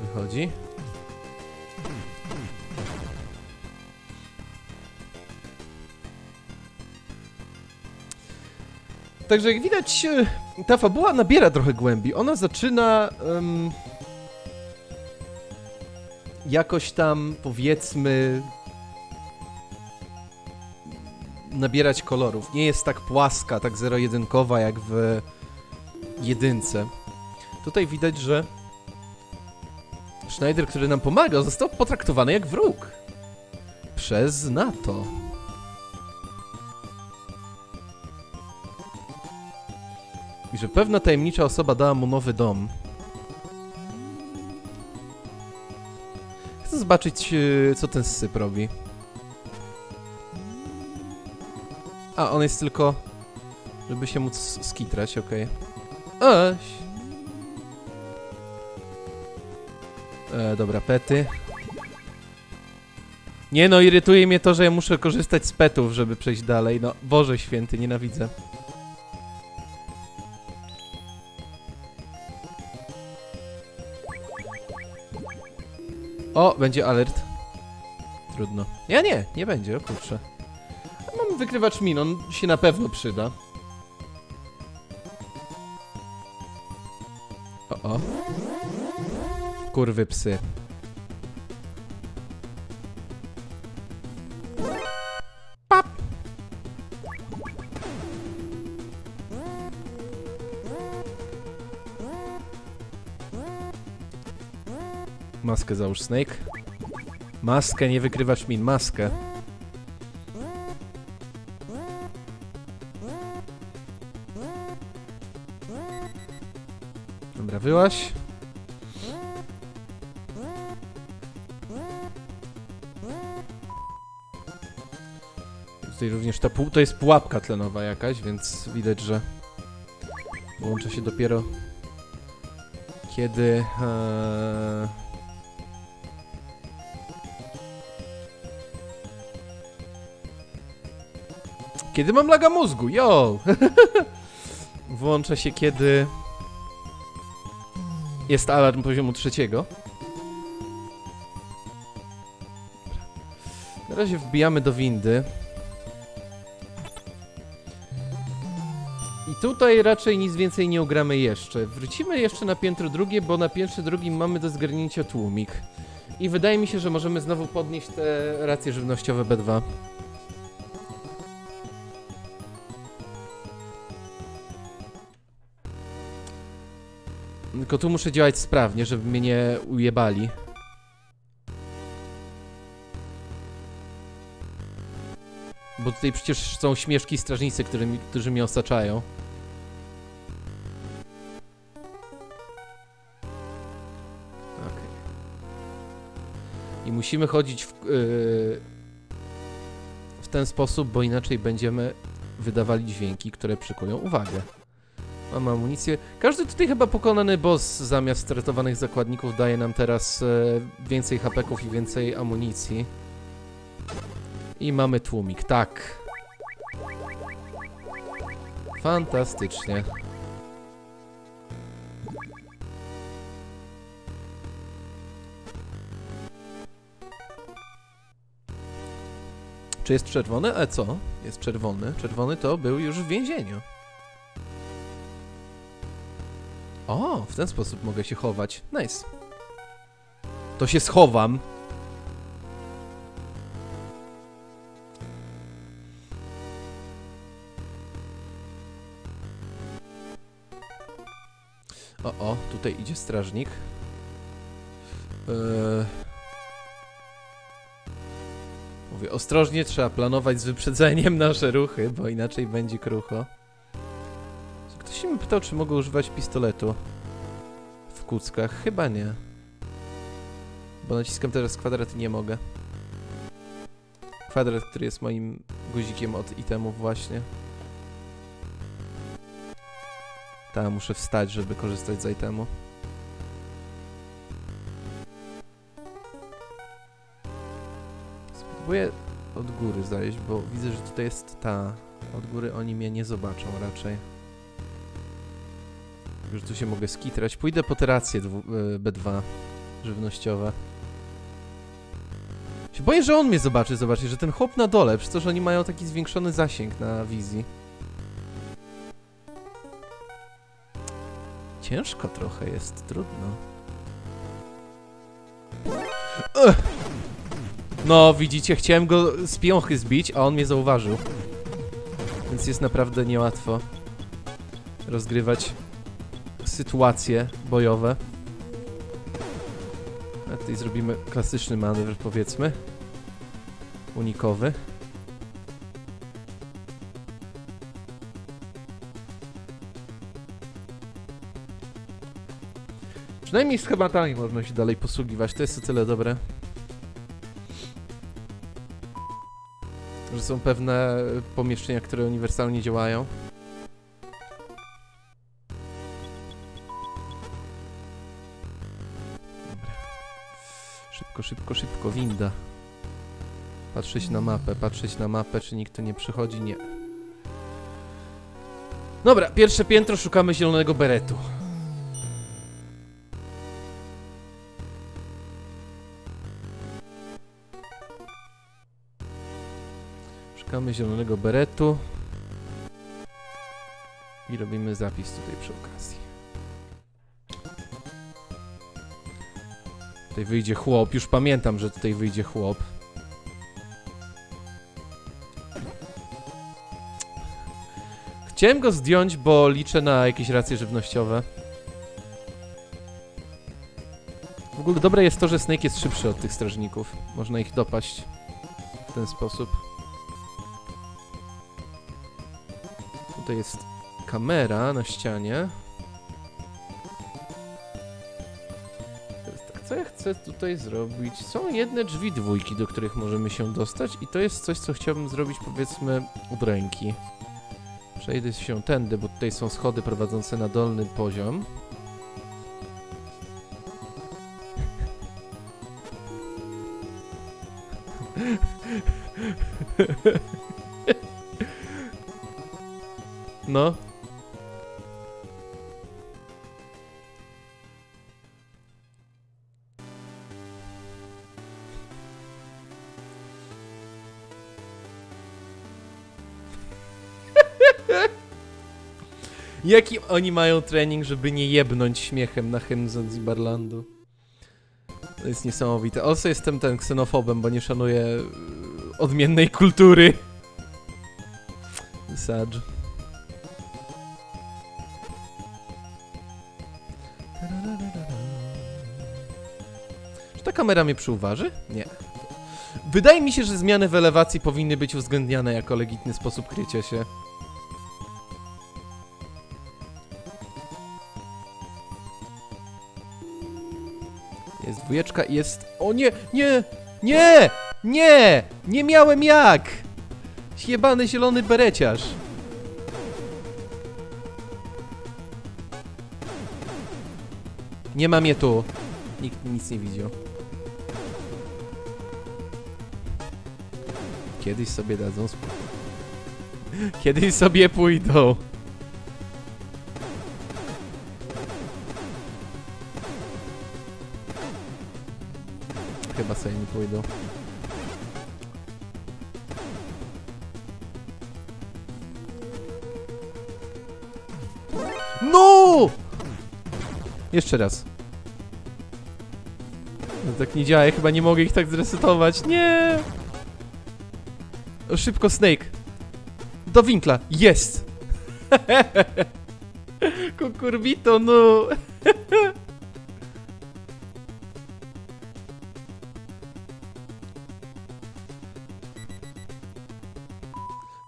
wychodzi. Także jak widać, e, ta fabuła nabiera trochę głębi. Ona zaczyna em, jakoś tam, powiedzmy, nabierać kolorów. Nie jest tak płaska, tak zero-jedynkowa jak w jedynce. Tutaj widać, że Schneider, który nam pomaga, został potraktowany jak wróg. Przez NATO. I że pewna tajemnicza osoba dała mu nowy dom. Chcę zobaczyć, e, co ten syp robi. A, on jest tylko... Żeby się móc skitrać, okej. Okay. Eś. E, dobra, pety. Nie no, irytuje mnie to, że ja muszę korzystać z petów, żeby przejść dalej. No, Boże święty, nienawidzę. O, będzie alert. Trudno. Ja nie, nie będzie, o kurczę. Mam wykrywacz min, on się na pewno przyda. O, o. Kurwy psy. Pap! Maskę załóż, Snake. Maskę, nie wykrywasz min, maskę. Wyłaś. Tutaj również ta pół, to jest pułapka tlenowa jakaś, więc widać, że włącza się dopiero kiedy... Ee... Kiedy mam laga mózgu, yo! Włącza się, kiedy jest alarm poziomu trzeciego. Na razie wbijamy do windy. I tutaj raczej nic więcej nie ugramy jeszcze. Wrócimy jeszcze na piętro drugie, bo na piętrze drugim mamy do zgarnięcia tłumik. I wydaje mi się, że możemy znowu podnieść te racje żywnościowe B2. Tylko tu muszę działać sprawnie, żeby mnie nie ujebali. Bo tutaj przecież są śmieszki strażnicy, którzy którzy mnie osaczają. Okej. I musimy chodzić w, yy, w ten sposób, bo inaczej będziemy wydawali dźwięki, które przykują uwagę. Mamy amunicję. Każdy tutaj chyba pokonany boss zamiast stratowanych zakładników daje nam teraz e, więcej hapeków i więcej amunicji. I mamy tłumik, tak. Fantastycznie. Czy jest czerwony? E co? Jest czerwony. Czerwony to był już w więzieniu. O, w ten sposób mogę się chować. Nice. To się schowam. O, o, tutaj idzie strażnik. Eee... Mówię, ostrożnie trzeba planować z wyprzedzeniem nasze ruchy, bo inaczej będzie krucho. Ktoś się pytał, czy mogę używać pistoletu w kuckach. Chyba nie. Bo naciskam teraz kwadrat i nie mogę. Kwadrat, który jest moim guzikiem od itemów właśnie. Tak, muszę wstać, żeby korzystać z itemu. Spróbuję od góry zajść, bo widzę, że tutaj jest ta. Od góry oni mnie nie zobaczą raczej. Już tu się mogę skitrać. Pójdę po te racje e, B2 żywnościowe. Się boję, że on mnie zobaczy, zobaczy, że ten chłop na dole, przez to, że oni mają taki zwiększony zasięg na wizji. Ciężko trochę jest, trudno. Ugh. No, widzicie, chciałem go z piąchy zbić, a on mnie zauważył. Więc jest naprawdę niełatwo rozgrywać sytuacje bojowe. A tutaj zrobimy klasyczny manewr, powiedzmy. Unikowy. Przynajmniej schematami można się dalej posługiwać, to jest o tyle dobre. Że są pewne pomieszczenia, które uniwersalnie działają. Winda. Patrzeć na mapę, patrzeć na mapę, czy nikt tu nie przychodzi? Nie. Dobra, pierwsze piętro, szukamy zielonego beretu. Szukamy zielonego beretu. I robimy zapis tutaj przy okazji. Tutaj wyjdzie chłop. Już pamiętam, że tutaj wyjdzie chłop. Chciałem go zdjąć, bo liczę na jakieś racje żywnościowe. W ogóle dobre jest to, że Snake jest szybszy od tych strażników. Można ich dopaść w ten sposób. Tutaj jest kamera na ścianie. Chcę tutaj zrobić? Są jedne drzwi dwójki, do których możemy się dostać i to jest coś, co chciałbym zrobić powiedzmy od ręki. Przejdę się tędy, bo tutaj są schody prowadzące na dolny poziom. No. Jaki oni mają trening, żeby nie jebnąć śmiechem na hymn Zanzibarlandu? To jest niesamowite. Also jestem ten ksenofobem, bo nie szanuję e, odmiennej kultury. Sad. Czy ta kamera mnie przyuważy? Nie. Wydaje mi się, że zmiany w elewacji powinny być uwzględniane jako legitny sposób krycia się. Dwójeczka jest... O nie! Nie! Nie! Nie! Nie miałem jak! Jebany zielony bereciarz. Nie mam je tu. Nikt nic nie widział. Kiedyś sobie dadzą spokój. Kiedyś sobie pójdą. Jeszcze raz. No tak nie działa, ja chyba nie mogę ich tak zresetować. Nie! O, szybko, Snake. Do winkla. Jest! Kukurbito, no!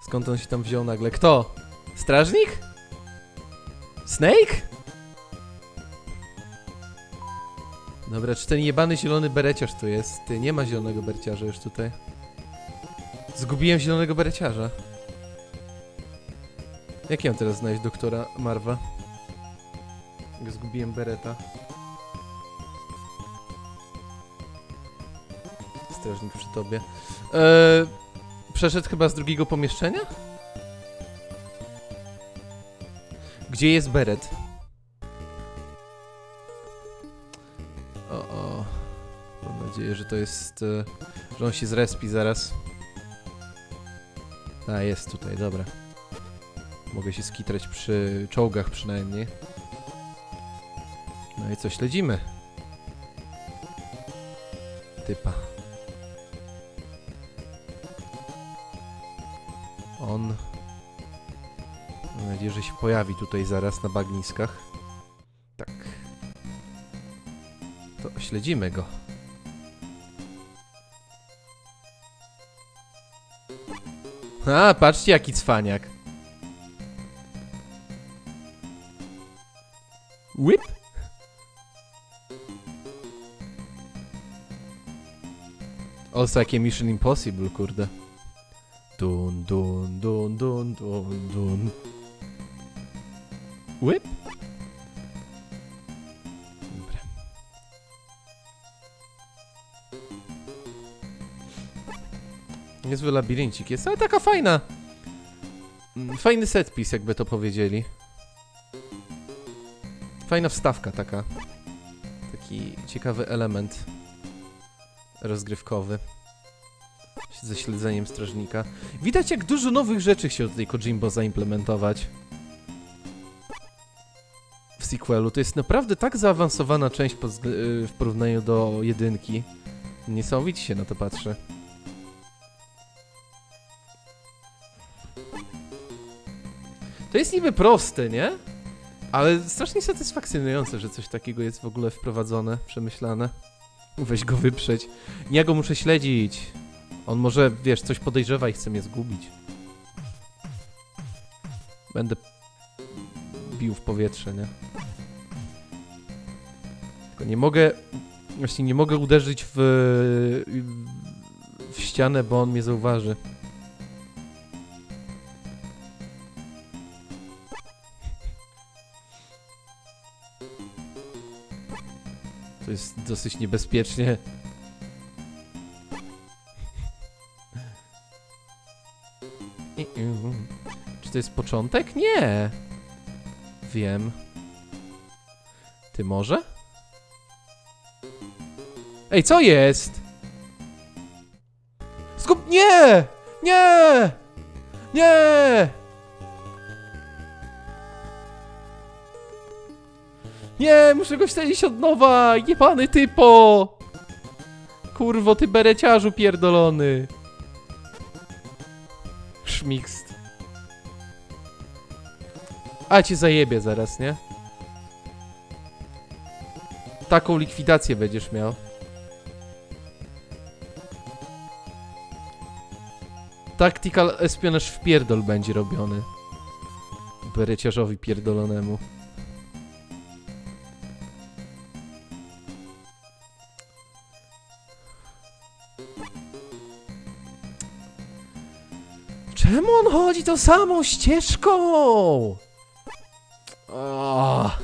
Skąd on się tam wziął nagle? Kto? Strażnik? Snake? Dobra, czy ten jebany zielony bereciarz tu jest? Ty, nie ma zielonego bereciarza już tutaj. Zgubiłem zielonego bereciarza. Jak ja mam teraz znaleźć doktora Marwa? Jak Zgubiłem bereta. Strażnik przy tobie. Eee, przeszedł chyba z drugiego pomieszczenia? Gdzie jest beret? To jest... E, że on się zrespi zaraz. A, jest tutaj, dobra. Mogę się skitrać przy czołgach przynajmniej. No i co, śledzimy. Typa. On... Mam nadzieję, że się pojawi tutaj zaraz na bagniskach. Tak. To śledzimy go. A, patrzcie jaki cwaniak. Whip? Also jakie Mission Impossible, kurde. Dun, dun, dun, dun, dun, dun. Whip? Niezły labiryncik jest, ale taka fajna. Mm, Fajny setpis, jakby to powiedzieli. Fajna wstawka taka. Taki ciekawy element rozgrywkowy. Ze śledzeniem strażnika. Widać jak dużo nowych rzeczy chciał tutaj Kojimbo zaimplementować. W sequelu. To jest naprawdę tak zaawansowana część y, w porównaniu do jedynki. Niesamowicie się na to patrzę. To jest niby proste, nie? Ale strasznie satysfakcjonujące, że coś takiego jest w ogóle wprowadzone, przemyślane. Weź go wyprzeć. Ja go muszę śledzić. On może, wiesz, coś podejrzewa i chce mnie zgubić. Będę bił w powietrze, nie? Tylko nie mogę... Właśnie nie mogę uderzyć w... w ścianę, bo on mnie zauważy. Dosyć niebezpiecznie. Czy to jest początek? Nie. Wiem. Ty może? Ej, co jest? Skup... Nie! Nie! Nie! Nie, muszę go wsadzić od nowa! Jebany typo! Kurwo, ty bereciarzu pierdolony! Szmikst. A cię zajebie zaraz, nie? Taką likwidację będziesz miał. Tactical espionage w pierdol będzie robiony. Bereciarzowi pierdolonemu. Czemu on chodzi tą samą ścieżką? Ah.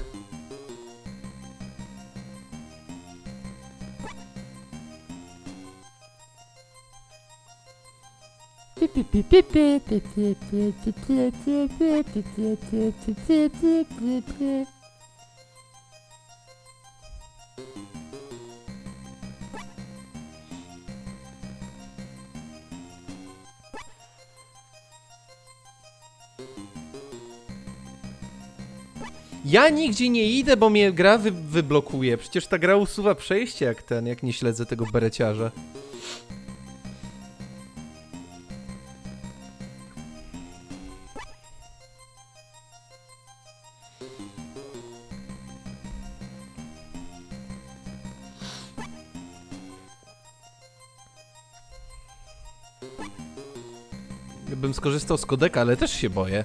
Ja nigdzie nie idę, bo mnie gra wy wyblokuje. Przecież ta gra usuwa przejście jak ten, jak nie śledzę tego bereciarza. Bym skorzystał z kodeka, ale też się boję.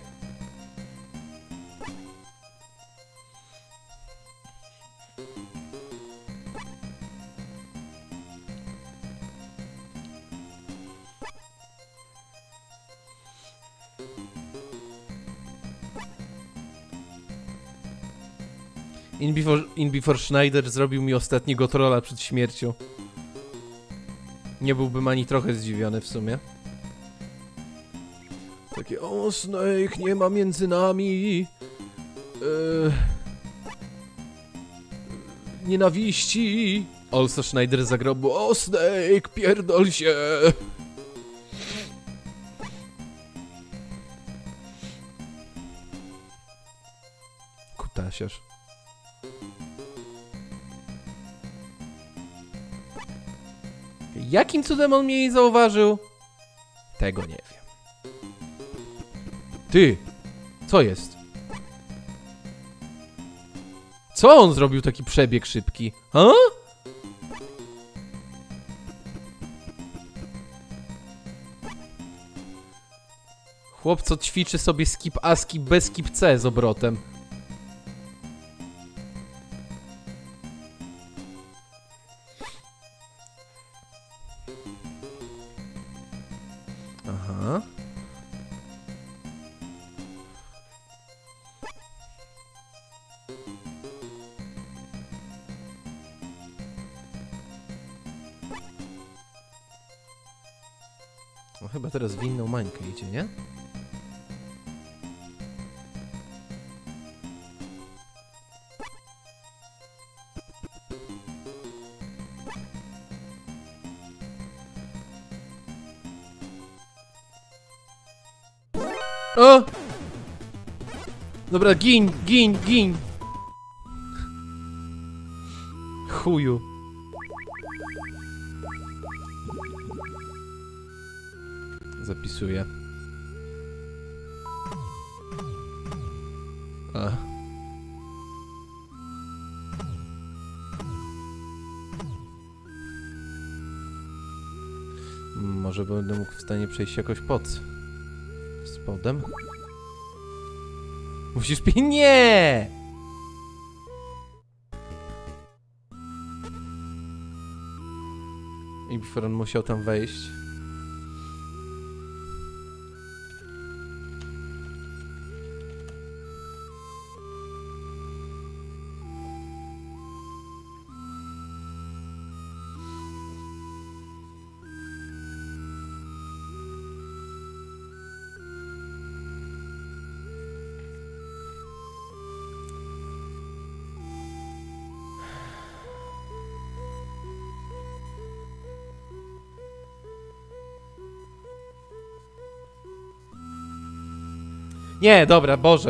In before, Schneider zrobił mi ostatniego trolla przed śmiercią. Nie byłbym ani trochę zdziwiony w sumie. Takie, o Snake, nie ma między nami yy, nienawiści. Also Schneider zagrobu, o Snake, pierdol się. Kutasiarz. Jakim cudem on mnie nie zauważył? Tego nie wiem. Ty! Co jest? Co on zrobił taki przebieg szybki? Ha? Chłop, co ćwiczy sobie skip A, skip B, skip C z obrotem. Dobra, gin, gin, gin. Chuju. Zapisuję. A. Może będę mógł w stanie przejść jakoś pod spodem. Musisz pi... Nie! I Biforon musiał tam wejść. Nie, dobra, Boże.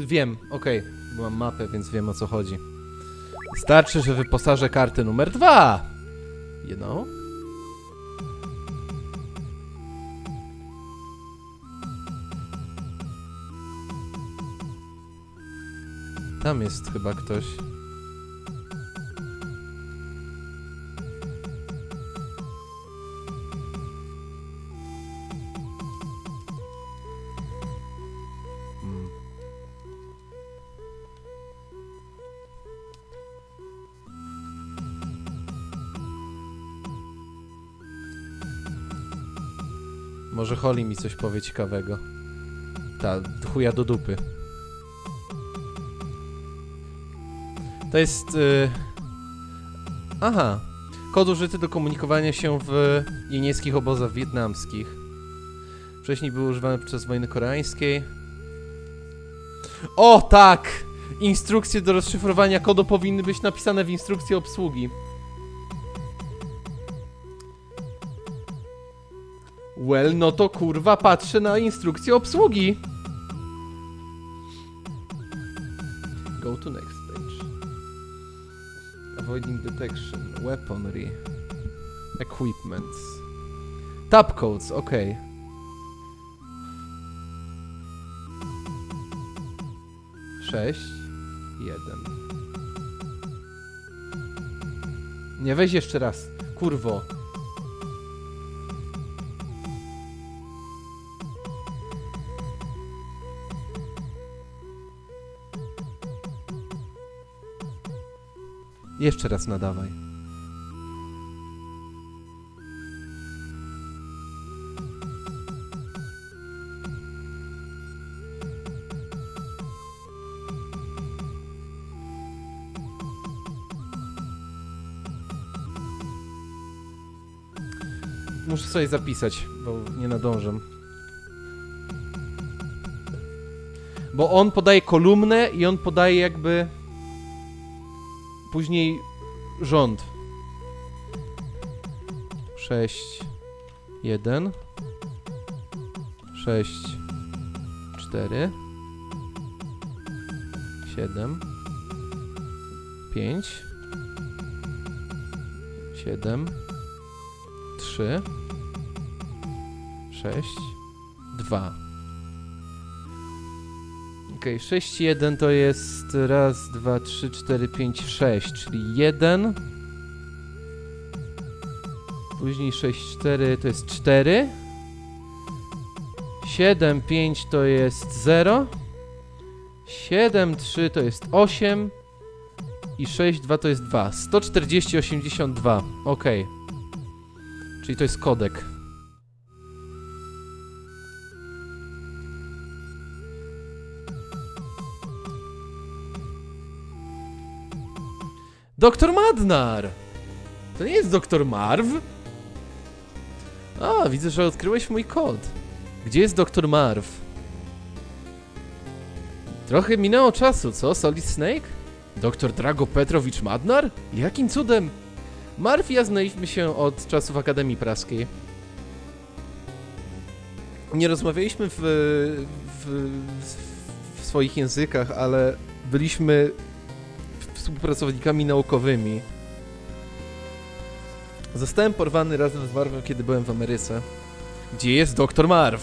Y, Wiem, okej. Mam mapę, więc wiem o co chodzi. Starczy, że wyposażę kartę numer dwa. You know? Tam jest chyba ktoś. Holly mi coś powie ciekawego. Ta, chuja do dupy. To jest... Y... Aha. Kod użyty do komunikowania się w jenieckich obozach wietnamskich. Wcześniej był używany podczas wojny koreańskiej. O, tak! Instrukcje do rozszyfrowania kodu powinny być napisane w instrukcji obsługi. Well, no to kurwa patrzę na instrukcję obsługi. Go to next page. Avoiding detection, weaponry, equipments. Tab codes, okej. Sześć, jeden. Nie, weź jeszcze raz. Kurwo. Jeszcze raz nadawaj. Muszę sobie zapisać, bo nie nadążam. Bo on podaje kolumnę i on podaje jakby później rząd. 6 1 6 4 7 5 7 3 6 2 Okej, 6, 1 to jest raz, dwa, trzy, cztery, pięć, sześć, czyli 1. Później 6, 4 to jest 4. 7, 5 to jest 0. 7, 3 to jest 8. I 6, 2 to jest 2. 140, 82. Okej. Czyli to jest kodek. Doktor Madnar! To nie jest doktor Marv? A, widzę, że odkryłeś mój kod. Gdzie jest doktor Marv? Trochę minęło czasu, co, Solid Snake? Doktor Drago Petrowicz Madnar? Jakim cudem? Marv i ja znaliśmy się od czasów Akademii Praskiej. Nie rozmawialiśmy w, w, w swoich językach, ale byliśmy współpracownikami naukowymi. Zostałem porwany razem z Marvem, kiedy byłem w Ameryce. Gdzie jest doktor Marv?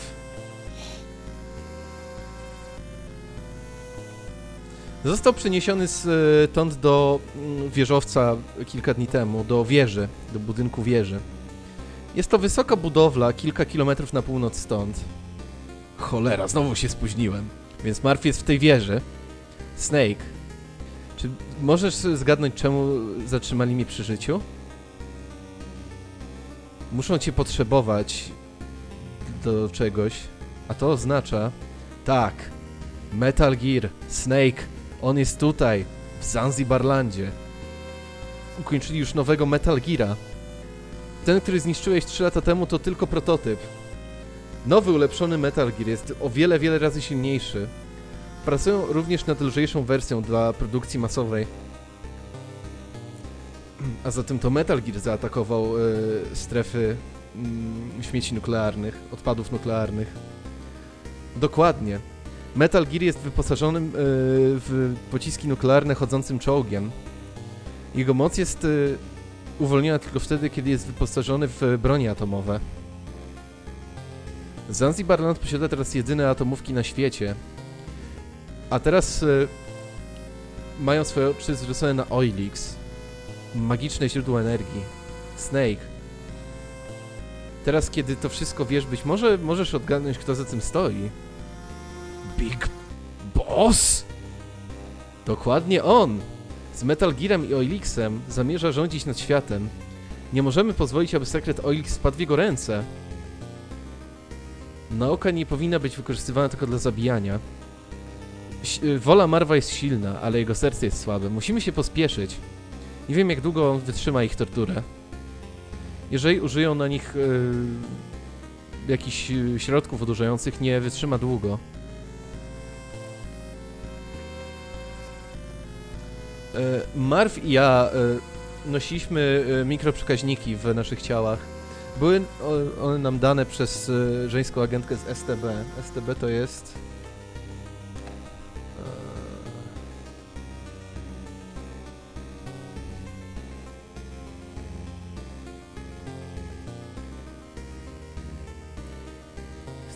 Został przeniesiony stąd do mm, wieżowca kilka dni temu, do wieży, do budynku wieży. Jest to wysoka budowla, kilka kilometrów na północ stąd. Cholera, znowu się spóźniłem. Więc Marv jest w tej wieży. Snake, możesz zgadnąć, czemu zatrzymali mnie przy życiu? Muszą cię potrzebować do czegoś, a to oznacza... Tak, Metal Gear, Snake, on jest tutaj, w Zanzibarlandzie. Ukończyli już nowego Metal Geara. Ten, który zniszczyłeś 3 lata temu, to tylko prototyp. Nowy, ulepszony Metal Gear jest o wiele, wiele razy silniejszy. Pracują również nad lżejszą wersją dla produkcji masowej. A zatem to Metal Gear zaatakował y, strefy y, śmieci nuklearnych, odpadów nuklearnych. Dokładnie. Metal Gear jest wyposażonym y, w pociski nuklearne chodzącym czołgiem. Jego moc jest y, uwolniona tylko wtedy, kiedy jest wyposażony w broni atomowe. Zanzibarland posiada teraz jedyne atomówki na świecie. A teraz y, mają swoje oczy zwrócone na Oilix. Magiczne źródło energii. Snake. Teraz, kiedy to wszystko wiesz, być może możesz odgadnąć, kto za tym stoi. Big Boss! Dokładnie on! Z Metal Gearem i Oilixem zamierza rządzić nad światem. Nie możemy pozwolić, aby sekret Oilix spadł w jego ręce. Nauka nie powinna być wykorzystywana tylko dla zabijania. Y, wola Marwa jest silna, ale jego serce jest słabe. Musimy się pospieszyć. Nie wiem, jak długo on wytrzyma ich torturę. Jeżeli użyją na nich yy, jakichś środków odurzających, nie wytrzyma długo. E, Marv i ja e, nosiliśmy e, mikroprzekaźniki w naszych ciałach. Były one nam dane przez żeńską agentkę z STB. STB to jest...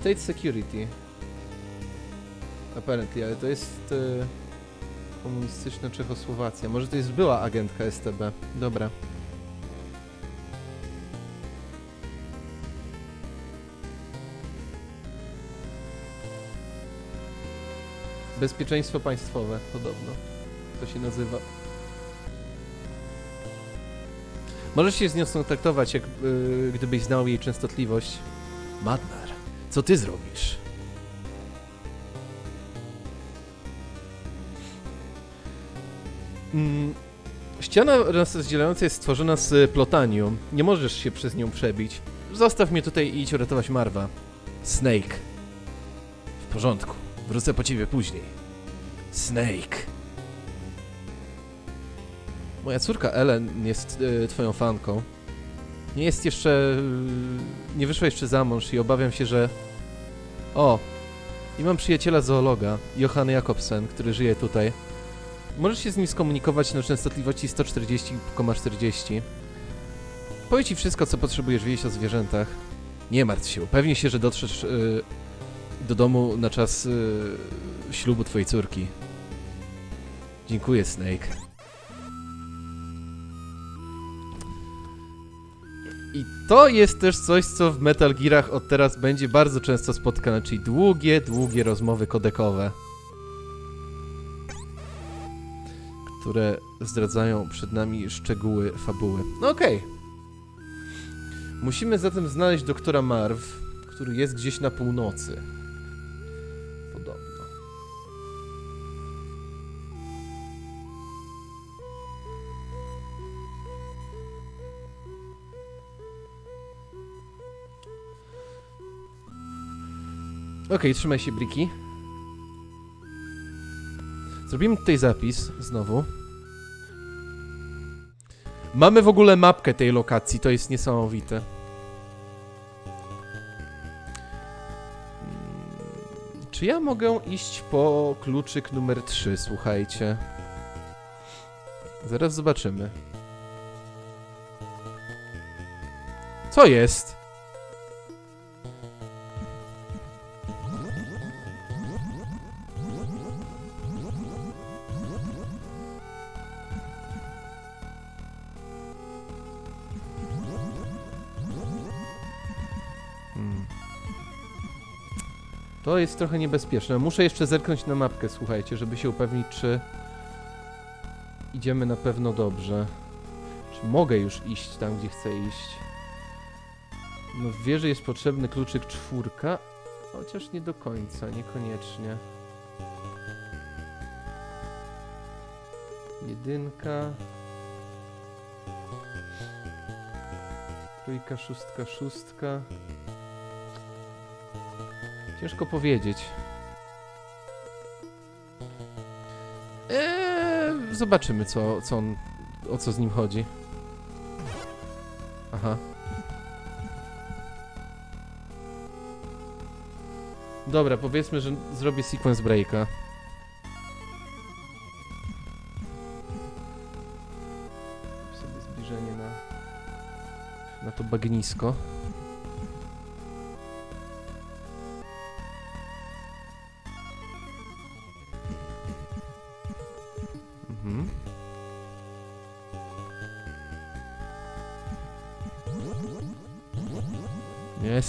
State Security. Apparently, ale to jest komunistyczna Czechosłowacja. Może to jest była agentka STB. Dobra. Bezpieczeństwo państwowe, podobno. To się nazywa. Możesz się z nią skontaktować, jak yy, gdybyś znał jej częstotliwość. Madnar, co ty zrobisz? Mm, ściana nas rozdzielająca jest stworzona z plotanium. Nie możesz się przez nią przebić. Zostaw mnie tutaj i idź uratować Marwa. Snake. W porządku. Wrócę po ciebie później. Snake. Moja córka Ellen jest y, twoją fanką. Nie jest jeszcze... Y, nie wyszła jeszcze za mąż i obawiam się, że... O! I mam przyjaciela zoologa, Johanny Jakobsen, który żyje tutaj. Możesz się z nim skomunikować na częstotliwości 140,40. Powie ci wszystko, co potrzebujesz wiedzieć o zwierzętach. Nie martw się, upewnij się, że dotrzesz yy, do domu na czas yy, ślubu twojej córki. Dziękuję, Snake. I to jest też coś, co w Metal Gearach od teraz będzie bardzo często spotkane, czyli długie, długie rozmowy kodekowe. które zdradzają przed nami szczegóły fabuły. No okej. Okay. Musimy zatem znaleźć doktora Marv, który jest gdzieś na północy. Okej, okay, trzymaj się, Briki. Zrobimy tutaj zapis znowu. Mamy w ogóle mapkę tej lokacji, to jest niesamowite. Hmm, czy ja mogę iść po kluczyk numer 3, słuchajcie? Zaraz zobaczymy. Co jest? To jest trochę niebezpieczne. Muszę jeszcze zerknąć na mapkę, słuchajcie, żeby się upewnić, czy idziemy na pewno dobrze. Czy mogę już iść tam, gdzie chcę iść? No w wieży jest potrzebny kluczyk czwórka, chociaż nie do końca, niekoniecznie. Jedynka. Trójka, szóstka, szóstka. Ciężko powiedzieć. Eee, zobaczymy, co, co on, o co z nim chodzi. Aha. Dobra, powiedzmy, że zrobię sequence breaka. Zbliżenie na, na to bagnisko.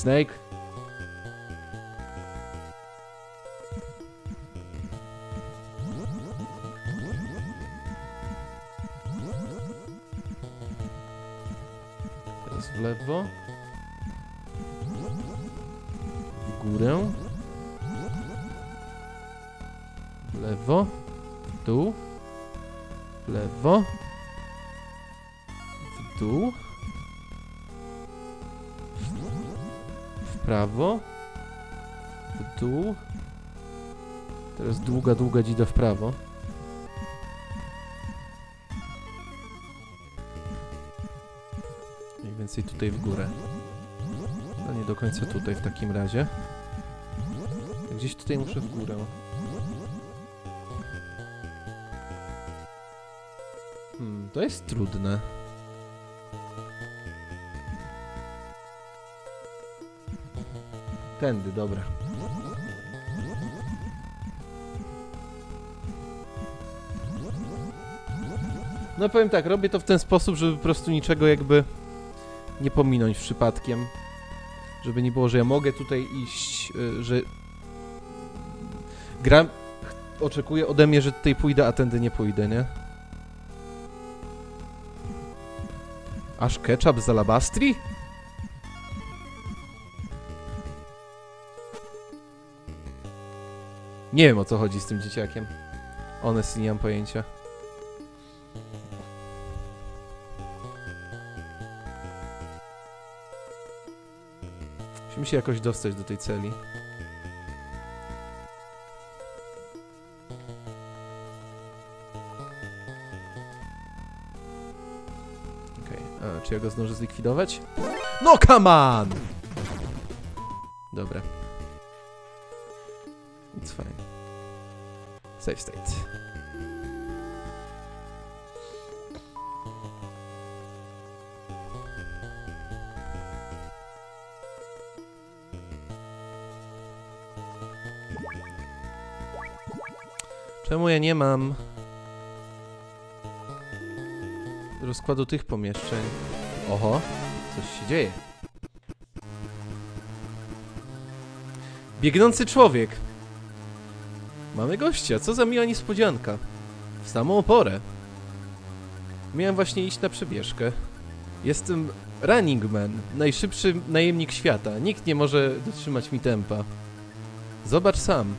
Snake. Długa, długa dzida w prawo. Mniej więcej tutaj w górę. No nie do końca tutaj w takim razie. Gdzieś tutaj muszę w górę. Hmm, to jest trudne. Tędy, dobra. No powiem tak, robię to w ten sposób, żeby po prostu niczego jakby nie pominąć przypadkiem. Żeby nie było, że ja mogę tutaj iść, y, że gra oczekuje ode mnie, że tutaj pójdę, a tędy nie pójdę, nie? Aż ketchup z alabastri? Nie wiem o co chodzi z tym dzieciakiem. Honestly, nie mam pojęcia. Musimy się jakoś dostać do tej celi. Okej, a czy ja go zdążę zlikwidować? No come on! Dobra. Nie mam rozkładu tych pomieszczeń? Oho, coś się dzieje. Biegnący człowiek. Mamy gościa, co za miła niespodzianka. W samą porę. Miałem właśnie iść na przebieżkę. Jestem Running Man, najszybszy najemnik świata. Nikt nie może dotrzymać mi tempa. Zobacz sam.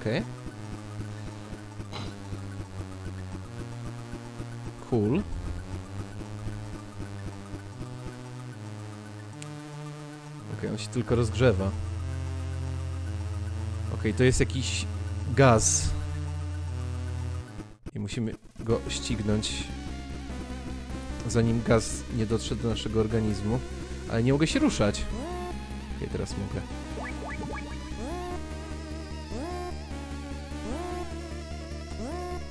Okej. Cool. Okej, on się tylko rozgrzewa. Okej, to jest jakiś gaz. I musimy go ścignąć, zanim gaz nie dotrze do naszego organizmu. Ale nie mogę się ruszać. Okej, teraz mogę.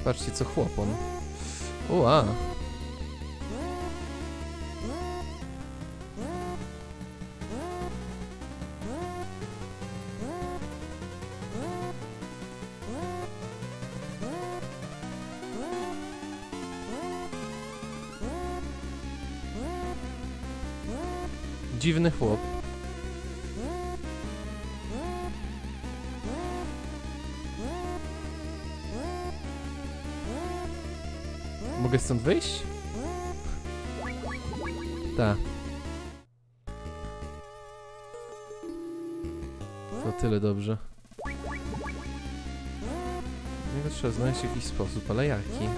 Patrzcie, co chłopon. Ua. Dziwny chłop. Stąd wyjść? Tak. To tyle dobrze. Niego trzeba znaleźć jakiś sposób, ale jaki?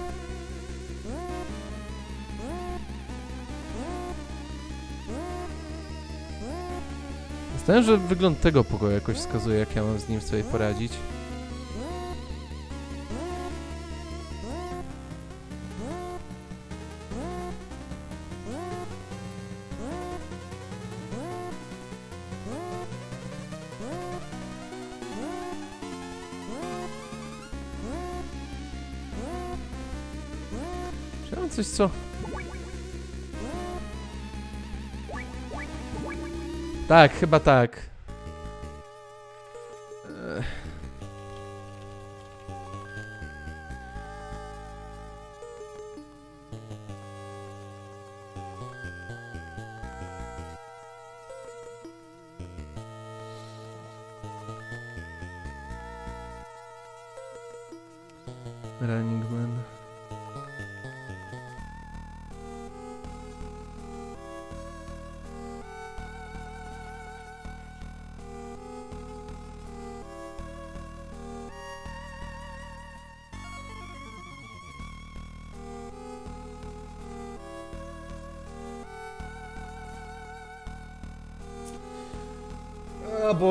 Zastanawiam, że wygląd tego pokoju jakoś wskazuje, jak ja mam z nim sobie poradzić. Tak, chyba tak.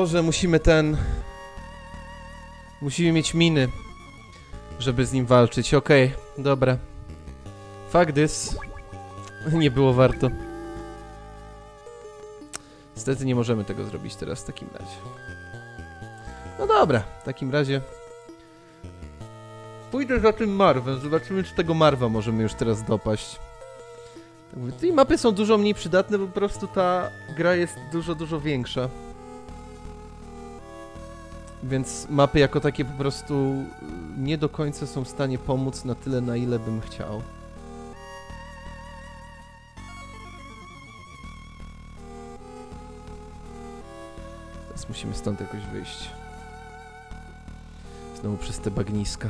Boże, musimy ten... Musimy mieć miny, żeby z nim walczyć. Okej, dobra. Fuck this. Nie było warto. Niestety nie możemy tego zrobić teraz w takim razie. No dobra, w takim razie... Pójdę za tym Marwem, zobaczymy czy tego Marwa możemy już teraz dopaść. Te mapy są dużo mniej przydatne, bo po prostu ta gra jest dużo, dużo większa. Więc mapy jako takie po prostu y, nie do końca są w stanie pomóc na tyle, na ile bym chciał. Teraz musimy stąd jakoś wyjść. Znowu przez te bagniska.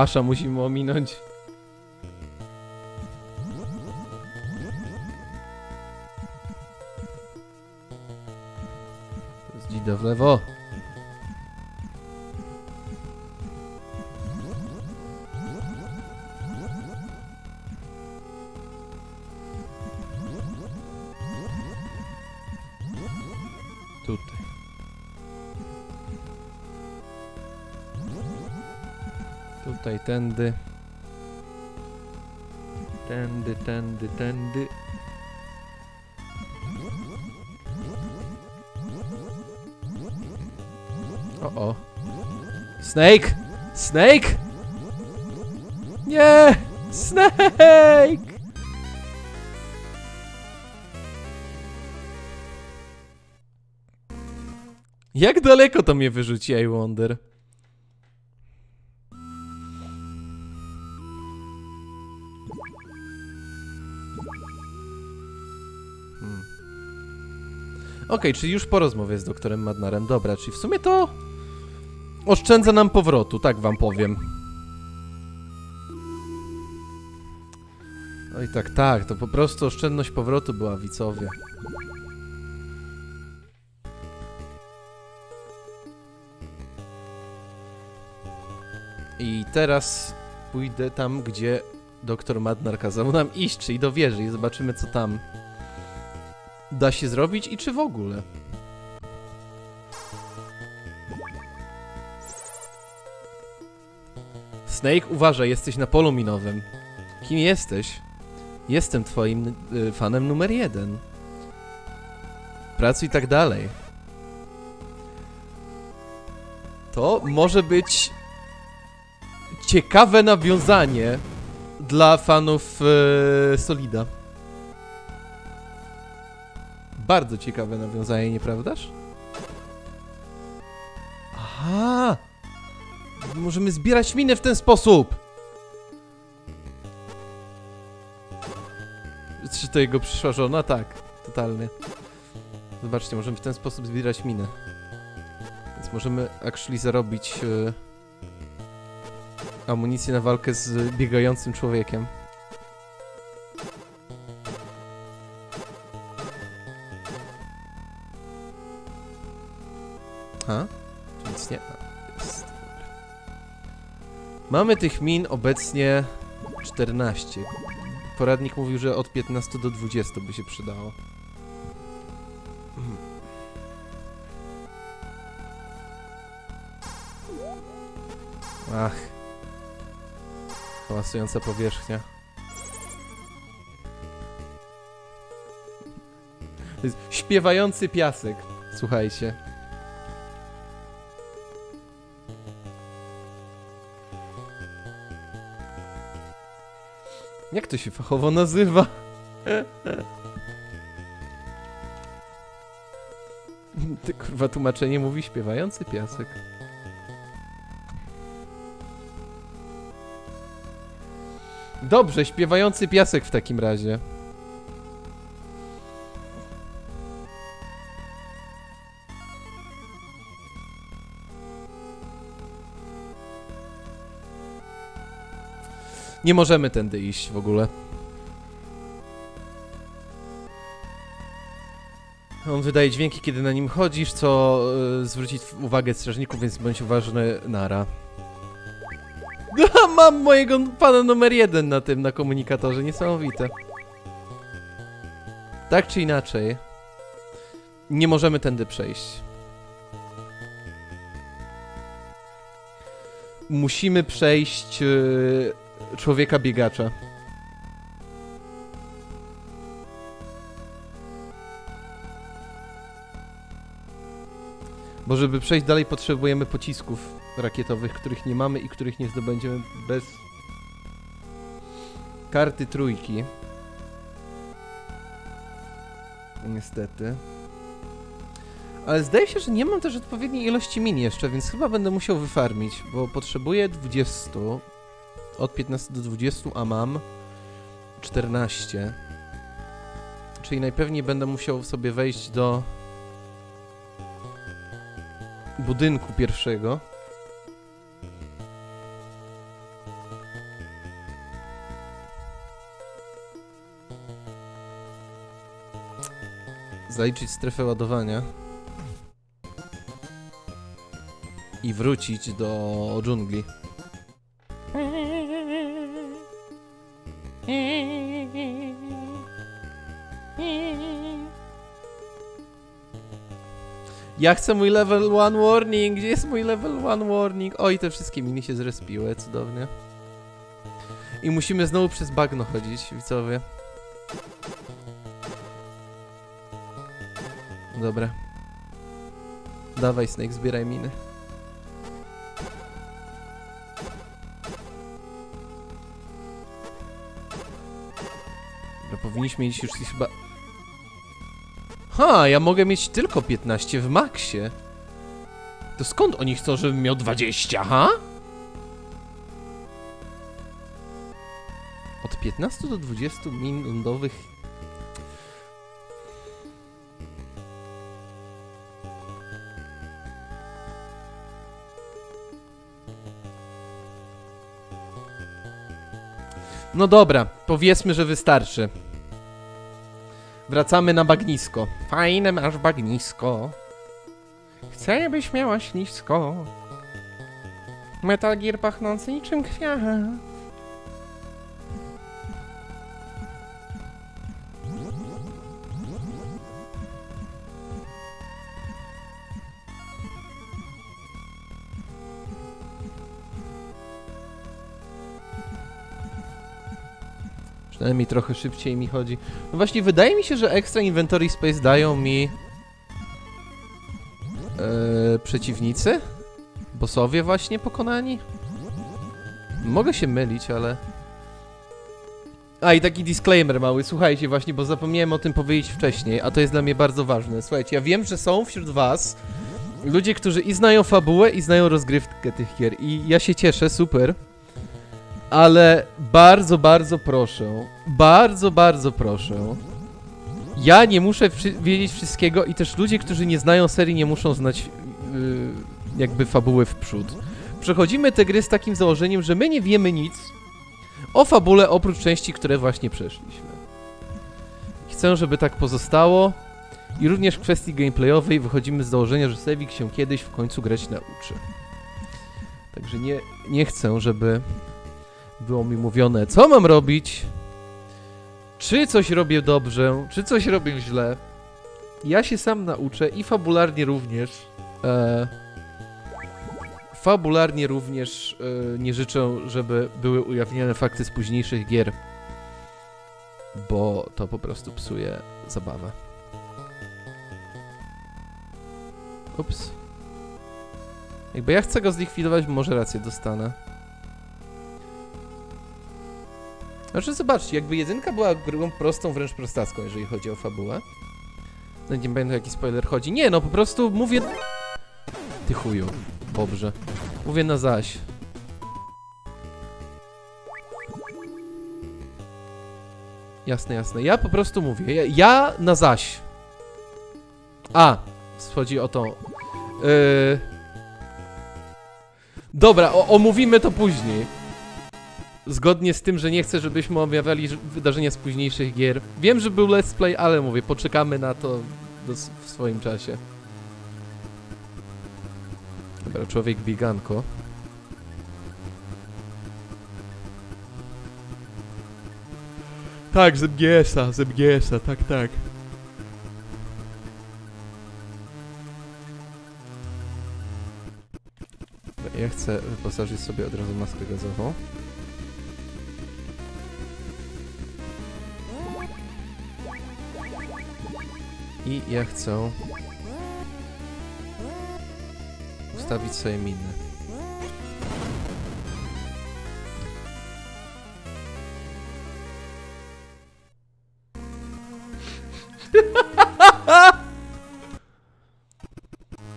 Asha musimy ominąć. To jest dzida w lewo. Tędy. Tędy, tędy, tędy. O, o. Snake! Snake! Nie! Snake! Jak daleko to mnie wyrzuci, I wonder? Okej, czyli już po rozmowie z doktorem Madnarem. Dobra, czyli w sumie to oszczędza nam powrotu, tak wam powiem. Oj, tak, tak, to po prostu oszczędność powrotu była widzowie. I teraz pójdę tam, gdzie doktor Madnar kazał nam iść, czyli do wieży i zobaczymy, co tam da się zrobić i czy w ogóle. Snake, uważaj, jesteś na polu minowym. Kim jesteś? Jestem twoim y, fanem numer jeden. Pracuj tak dalej. To może być ciekawe nawiązanie dla fanów e, Solida. Bardzo ciekawe nawiązanie, nieprawdaż? Aha! Możemy zbierać miny w ten sposób! Czy to jego przyszła żona? Tak, totalnie. Zobaczcie, możemy w ten sposób zbierać miny. Więc możemy actually zarobić e, amunicję na walkę z biegającym człowiekiem. A? Tu nic nie. Jest. Mamy tych min obecnie 14. Poradnik mówił, że od 15 do 20 by się przydało. Ach. Hałasująca powierzchnia. To jest śpiewający piasek. Słuchajcie. Jak to się fachowo nazywa? Ty kurwa tłumaczenie mówi śpiewający piasek. Dobrze, śpiewający piasek w takim razie. Nie możemy tędy iść w ogóle. On wydaje dźwięki, kiedy na nim chodzisz, co y, zwróci tw- uwagę strażników, więc bądź uważny, nara. Mam mojego pana numer jeden na tym, na komunikatorze, niesamowite. Tak czy inaczej, nie możemy tędy przejść. Musimy przejść y, człowieka biegacza. Bo żeby przejść dalej potrzebujemy pocisków rakietowych, których nie mamy i których nie zdobędziemy bez karty trójki. Niestety. Ale zdaje się, że nie mam też odpowiedniej ilości min jeszcze, więc chyba będę musiał wyfarmić, bo potrzebuję 20. Od 15 do 20, a mam 14. Czyli najpewniej będę musiał sobie wejść do budynku pierwszego. Zaliczyć strefę ładowania. I wrócić do dżungli. Ja chcę mój level 1 warning! Gdzie jest mój level 1 warning? Oj, te wszystkie miny się zrespiły, cudownie. I musimy znowu przez bagno chodzić, widzowie. Dobra. Dawaj, Snake, zbieraj miny. Dobra, powinniśmy mieć już chyba... Ha, ja mogę mieć tylko 15 w maksie. To skąd oni chcą, żebym miał 20, ha? Od 15 do 20 min lądowych. No dobra, powiedzmy, że wystarczy. Wracamy na bagnisko. Fajne masz bagnisko. Chcę, byś miała ślisko. Metal Gear pachnący niczym kwiat. Przynajmniej trochę szybciej mi chodzi. No właśnie, wydaje mi się, że Extra Inventory Space dają mi... Eee, przeciwnicy? Bossowie właśnie pokonani? Mogę się mylić, ale... A i taki disclaimer mały, słuchajcie właśnie, bo zapomniałem o tym powiedzieć wcześniej, a to jest dla mnie bardzo ważne. Słuchajcie, ja wiem, że są wśród was ludzie, którzy i znają fabułę, i znają rozgrywkę tych gier i ja się cieszę, super. Ale bardzo, bardzo proszę, bardzo, bardzo proszę. Ja nie muszę wiedzieć wszystkiego i też ludzie, którzy nie znają serii, nie muszą znać yy, jakby fabuły w przód. Przechodzimy te gry z takim założeniem, że my nie wiemy nic o fabule oprócz części, które właśnie przeszliśmy. Chcę, żeby tak pozostało. I również w kwestii gameplayowej wychodzimy z założenia, że Sewik się kiedyś w końcu grać nauczy. Także nie, nie chcę, żeby było mi mówione, co mam robić, czy coś robię dobrze, czy coś robię źle. Ja się sam nauczę i fabularnie również. E, fabularnie również e, nie życzę, żeby były ujawniane fakty z późniejszych gier, bo to po prostu psuje zabawę. Ups. Jakby ja chcę go zlikwidować, może rację dostanę. Znaczy zobaczcie, jakby jedynka była grą prostą, wręcz prostacką, jeżeli chodzi o fabułę. No nie będę jaki spoiler chodzi. Nie, no po prostu mówię... Ty chuju, dobrze. Mówię na zaś. Jasne, jasne. Ja po prostu mówię. Ja, ja na zaś. A, chodzi o to. Yy... Dobra, o, omówimy to później. Zgodnie z tym, że nie chcę, żebyśmy omawiali wydarzenia z późniejszych gier. Wiem, że był let's play, ale mówię, poczekamy na to w swoim czasie. Dobra, człowiek bieganko. Tak, z MGS-a, z MGS-a, tak, tak. Ja chcę wyposażyć sobie od razu maskę gazową. I ja chcę ustawić sobie miny.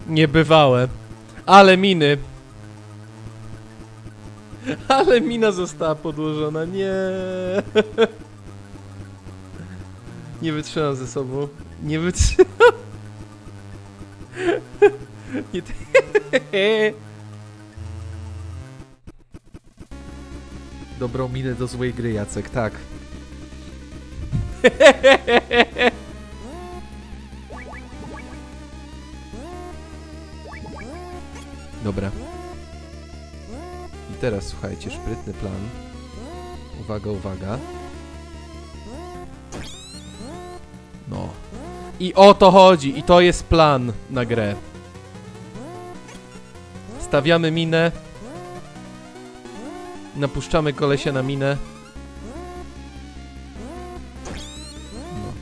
Niebywałe. Ale miny. Ale mina została podłożona. Nie. Nie wytrzymam ze sobą. Nie wytrzymam. Nie ty... Dobrą minę do złej gry, Jacek, tak. Dobra. I teraz słuchajcie, szprytny plan. Uwaga, uwaga. I o to chodzi, i to jest plan na grę. Stawiamy minę. Napuszczamy kolesia na minę. No.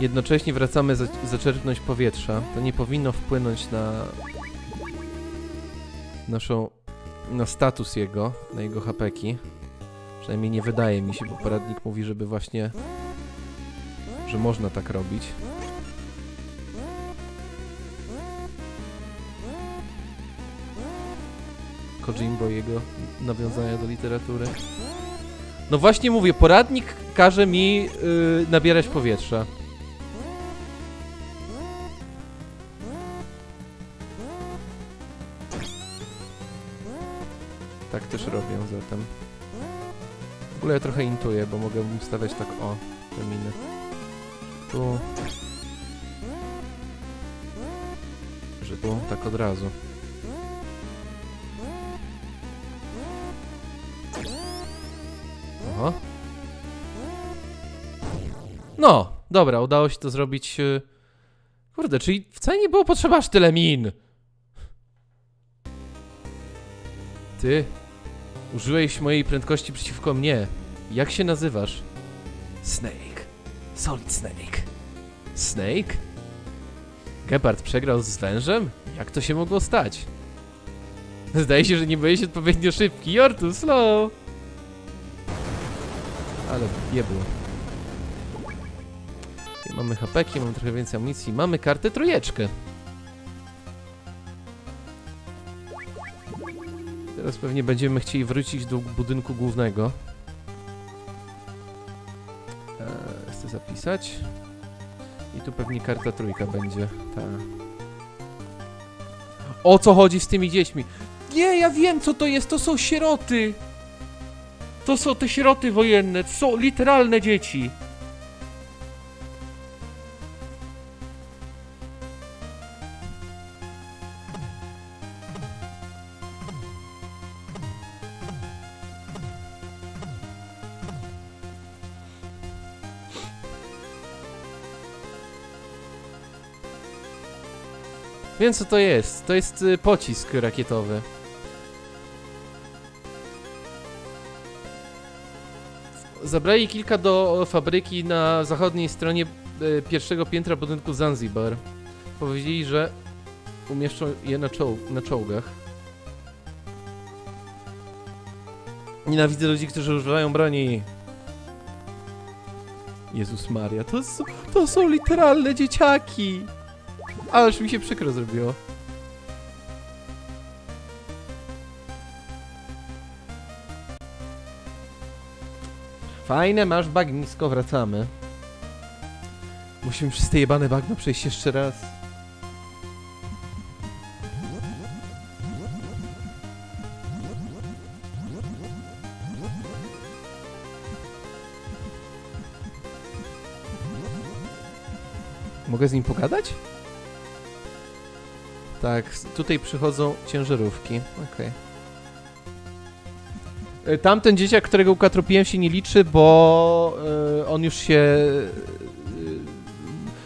Jednocześnie wracamy za zaczerpnąć powietrza. To nie powinno wpłynąć na naszą na status jego, na jego hapeki. Przynajmniej nie wydaje mi się, bo poradnik mówi, żeby właśnie że można tak robić. Kojimbo jego nawiązania do literatury. No właśnie mówię, poradnik każe mi yy, nabierać powietrza. Tak też robię zatem. W ogóle ja trochę intuję, bo mogę ustawiać tak o, te miny. Tu. Że tu, tak od razu. Aha. No, dobra, udało się to zrobić. y, Kurde, czyli wcale nie było potrzeba aż tyle min. Ty, użyłeś mojej prędkości przeciwko mnie. Jak się nazywasz? Snake. Solid Snake. Snake? Gepard przegrał z wężem? Jak to się mogło stać? Zdaje się, że nie byłeś odpowiednio szybki. You're too slow. Ale jebło. Okay, mamy hapeki, mamy trochę więcej amunicji. Mamy kartę trójeczkę. Teraz pewnie będziemy chcieli wrócić do budynku głównego. Chcę zapisać. I tu pewnie karta trójka będzie. Ta. O co chodzi z tymi dziećmi? Nie, ja wiem co to jest, to są sieroty! To są te sieroty wojenne, to są literalne dzieci. Wiem co to jest. To jest y, pocisk rakietowy. Zabrali kilka do fabryki na zachodniej stronie y, pierwszego piętra budynku Zanzibar. Powiedzieli, że umieszczą je na, czoł na czołgach. Nienawidzę ludzi, którzy używają broni. Jezus Maria, to, to są literalne dzieciaki! Ależ mi się przykro zrobiło. Fajne, masz bagnisko, wracamy. Musimy przez te jebane bagno przejść jeszcze raz. Mogę z nim pogadać? Tak, tutaj przychodzą ciężarówki. Okej. Y, Tamten dzieciak, którego ukatropiłem się nie liczy, bo y, on już się... y,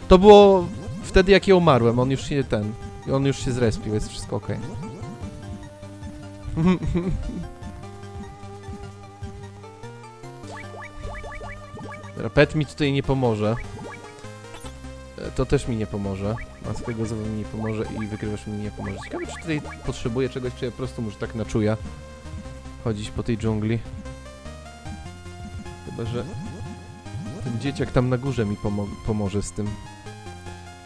to było wtedy, jak ja umarłem. On już się ten... On już się zrespił, jest wszystko okej. Dobra, Pet mi tutaj nie pomoże. E, To też mi nie pomoże. A swojego zowu mi nie pomoże i wykrywasz mi nie pomoże. Ciekawe, czy tutaj potrzebuję czegoś, czy ja po prostu muszę tak na czuja chodzić po tej dżungli. Chyba, że ten dzieciak tam na górze mi pomo pomoże z tym.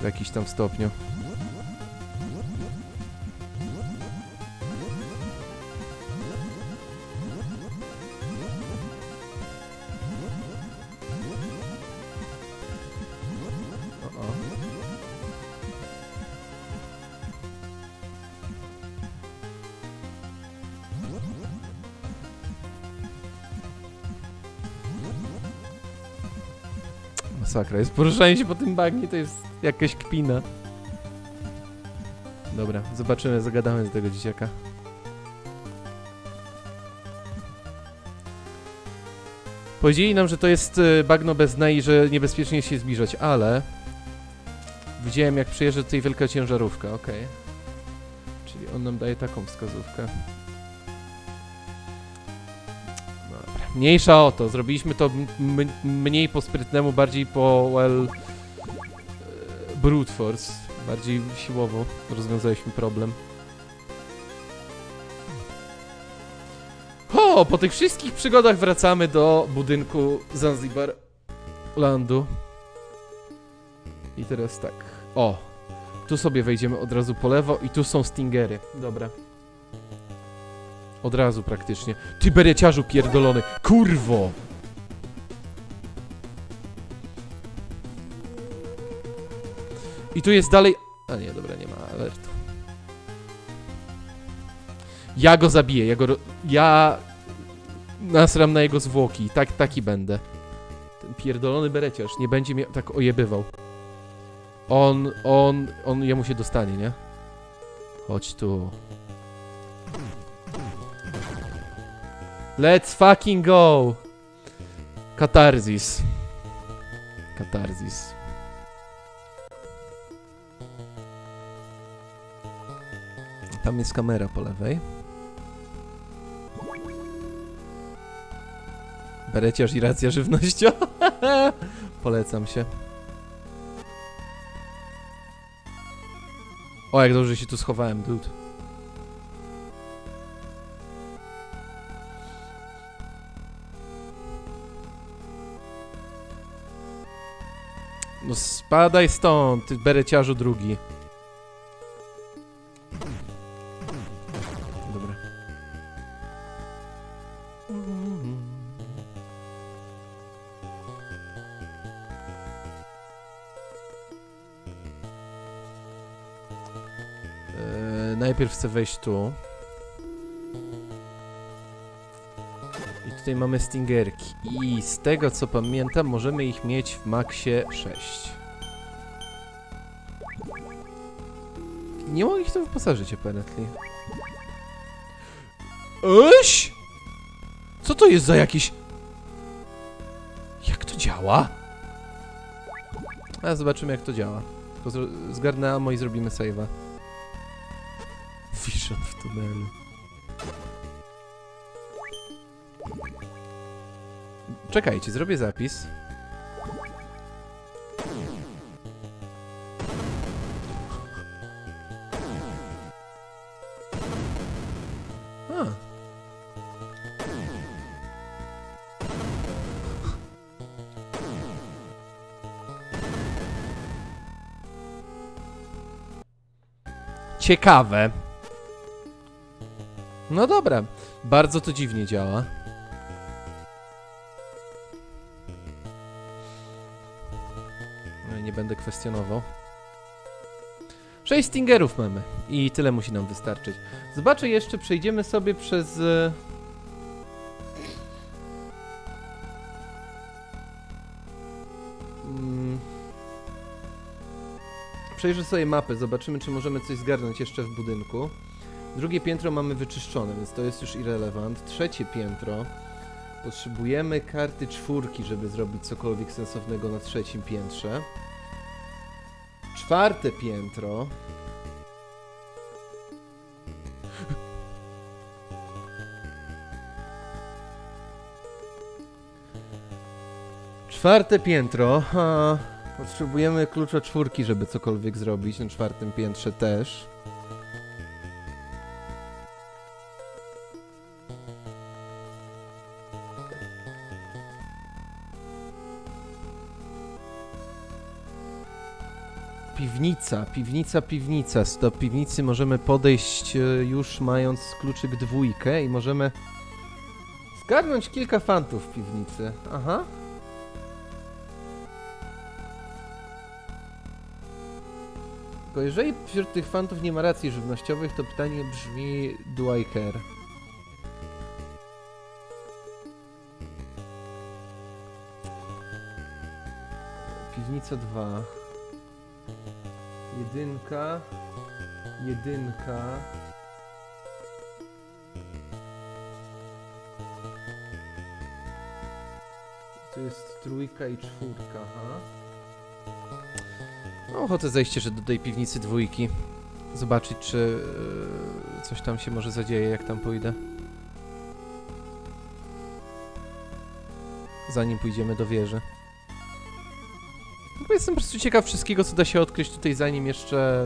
W jakiś tam stopniu. Masakra, jest poruszanie się po tym bagnie, to jest jakaś kpina. Dobra, zobaczymy, zagadamy z tego dzieciaka. Powiedzieli nam, że to jest y, bagno bez dna i że niebezpiecznie się zbliżać, ale... Widziałem jak przyjeżdża tutaj wielka ciężarówka, okej. Czyli on nam daje taką wskazówkę. Mniejsza o to, zrobiliśmy to mniej po sprytnemu, bardziej po, well... e, Brute force. Bardziej siłowo rozwiązaliśmy problem. O, po tych wszystkich przygodach wracamy do budynku Zanzibar Landu. I teraz tak. O, tu sobie wejdziemy od razu po lewo i tu są stingery. Dobra. Od razu praktycznie. Ty bereciarzu pierdolony. Kurwo! I tu jest dalej... A nie, dobra, nie ma alertu. Ja go zabiję, ja go... Ja... Nasram na jego zwłoki. Tak, taki będę. Ten pierdolony bereciarz nie będzie mnie tak ojebywał. On, on, on, jemu się dostanie, nie? Chodź tu. Let's fucking go! Katarzis. Katarzis. Tam jest kamera po lewej. Bereciarz i racja żywnościowa. Polecam się. O, jak dobrze się tu schowałem, dude. No spadaj stąd, ty bereciarzu drugi. Dobra. Eee, najpierw chcę wejść tu. Tutaj mamy stingerki. I z tego co pamiętam, możemy ich mieć w maksie 6. Nie mogę ich tu wyposażyć, apparently. Eś! Co to jest za jakiś... Jak to działa? A zobaczymy jak to działa. Tylko zgarnę ammo i zrobimy save'a. Vision w tunelu. Czekajcie, zrobię zapis. Ciekawe. No dobra, bardzo to dziwnie działa. Będę kwestionował. Sześć stingerów mamy i tyle musi nam wystarczyć. Zobaczę jeszcze, przejdziemy sobie przez... e, Mm. Przejrzę sobie mapę, zobaczymy czy możemy coś zgarnąć jeszcze w budynku. Drugie piętro mamy wyczyszczone, więc to jest już irrelevant. Trzecie piętro. Potrzebujemy karty czwórki, żeby zrobić cokolwiek sensownego na trzecim piętrze. Czwarte piętro. Czwarte piętro. Potrzebujemy klucza czwórki, żeby cokolwiek zrobić. Na czwartym piętrze też. Piwnica, piwnica, piwnica. Do piwnicy możemy podejść e, już mając kluczyk dwójkę i możemy zgarnąć kilka fantów w piwnicy. Aha. Tylko jeżeli wśród tych fantów nie ma racji żywnościowych, to pytanie brzmi do I care? Piwnica 2. Jedynka. Jedynka. Tu jest trójka i czwórka, aha. Mam ochotę zejść jeszcze do tej piwnicy dwójki. Zobaczyć, czy e, coś tam się może zadzieje, jak tam pójdę. Zanim pójdziemy do wieży. No, bo jestem po prostu ciekaw wszystkiego, co da się odkryć tutaj, zanim jeszcze...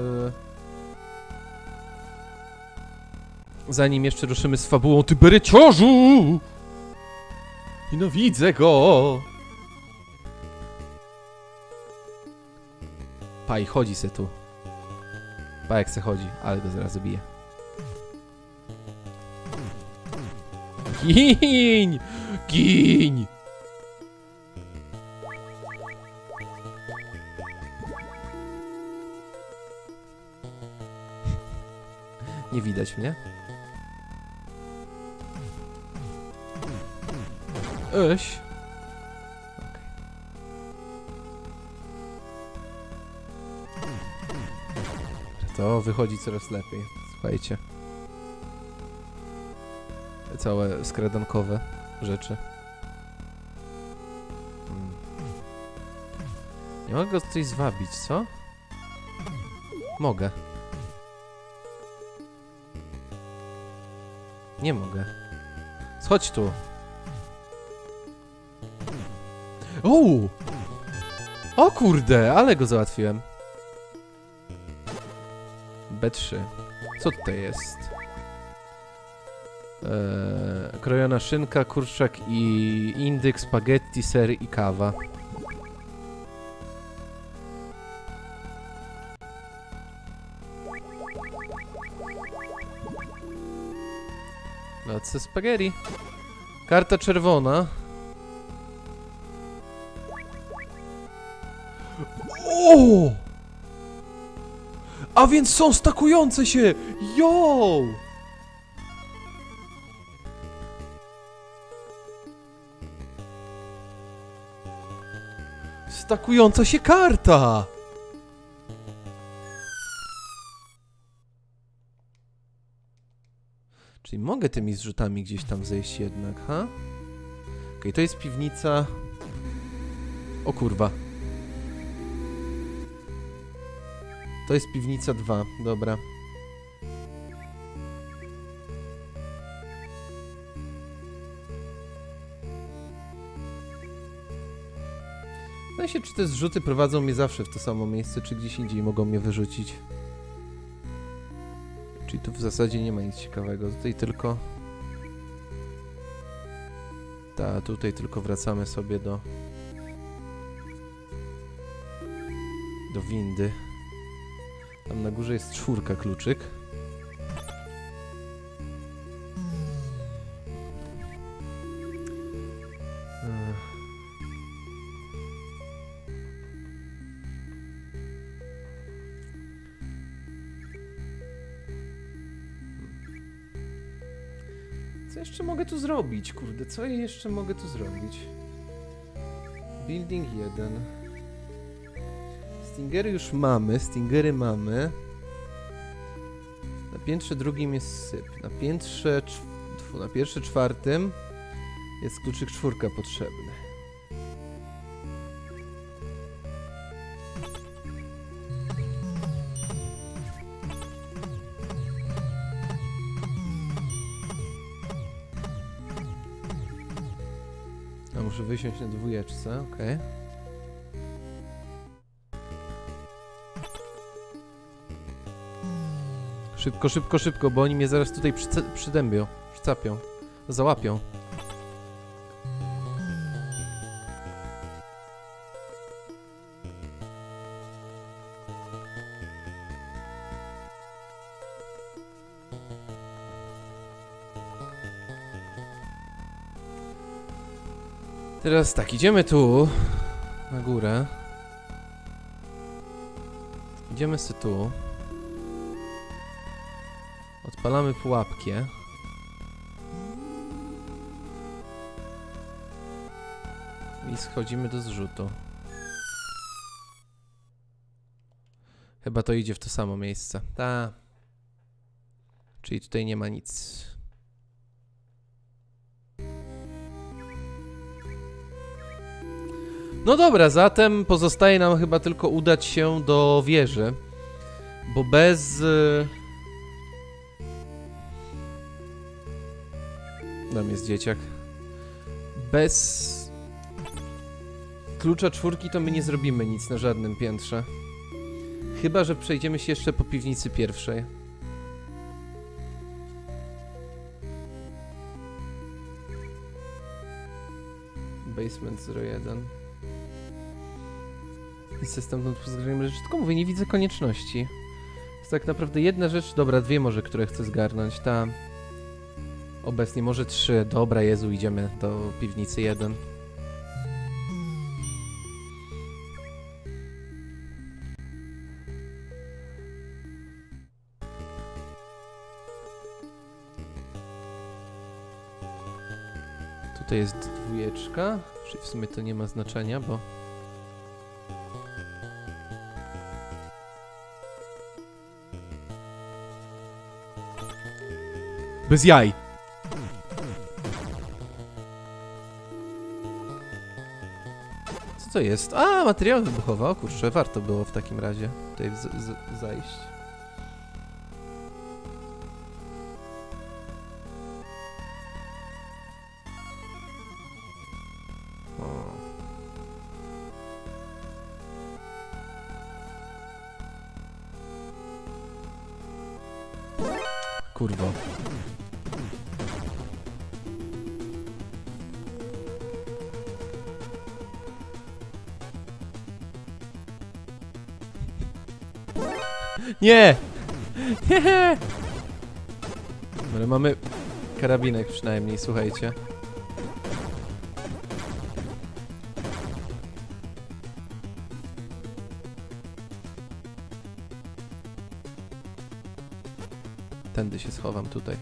Zanim jeszcze ruszymy z fabułą Ty beryciarzu! Nienawidzę go! Pa i chodzi se tu. Pa jak se chodzi, ale go zaraz zabiję. Giń! Giń! Nie widać mnie. Eś. To wychodzi coraz lepiej. Słuchajcie. Całe skradankowe rzeczy. Hmm. Nie mogę go coś zwabić, co? Mogę. Nie mogę. Schodź tu. O! O kurde, ale go załatwiłem. B3. Co tutaj jest? Eee, krojona szynka, kurczak i indyk, spaghetti, ser i kawa. Lecę spaghetti. Karta czerwona. O! A więc są stakujące się! Yo! Stakująca się karta! Mogę tymi zrzutami gdzieś tam zejść jednak, ha? Okej, okay, to jest piwnica... O kurwa. To jest piwnica 2, dobra. No Zastanawiam czy te zrzuty prowadzą mnie zawsze w to samo miejsce, czy gdzieś indziej mogą mnie wyrzucić. Tu w zasadzie nie ma nic ciekawego. Tutaj tylko... Ta, tutaj tylko wracamy sobie do... Do windy. Tam na górze jest czwórka kluczyk. Zrobić? Kurde, co jeszcze mogę tu zrobić? Building 1. Stingery już mamy, Stingery mamy. Na piętrze drugim jest syp. Na piętrze, na pierwsze czwartym jest kluczyk czwórka potrzebny. Wysiąść na dwójeczce, okej. Szybko, szybko, szybko, bo oni mnie zaraz tutaj przydębią, przycapią, załapią. Teraz tak, idziemy tu, na górę. Idziemy sobie tu. Odpalamy pułapkę. I schodzimy do zrzutu. Chyba to idzie w to samo miejsce. Ta. Czyli tutaj nie ma nic. No dobra, zatem pozostaje nam chyba tylko udać się do wieży. Bo bez. y, Tam jest dzieciak. Bez klucza czwórki to my nie zrobimy nic na żadnym piętrze. Chyba, że przejdziemy się jeszcze po piwnicy pierwszej. Basement 01. I system pod względem rzeczy. Tylko mówię, nie widzę konieczności. Jest tak naprawdę jedna rzecz, dobra, dwie może, które chcę zgarnąć. Ta Obecnie może trzy. Dobra, Jezu, idziemy do piwnicy jeden. Tutaj jest dwójeczka, czyli w sumie to nie ma znaczenia, bo... Bez jaj! Co to jest? A, materiał wybuchowy. O kurczę, warto było w takim razie tutaj zajść. Nie! Ale mamy karabinek przynajmniej, słuchajcie. Tędy się schowam tutaj.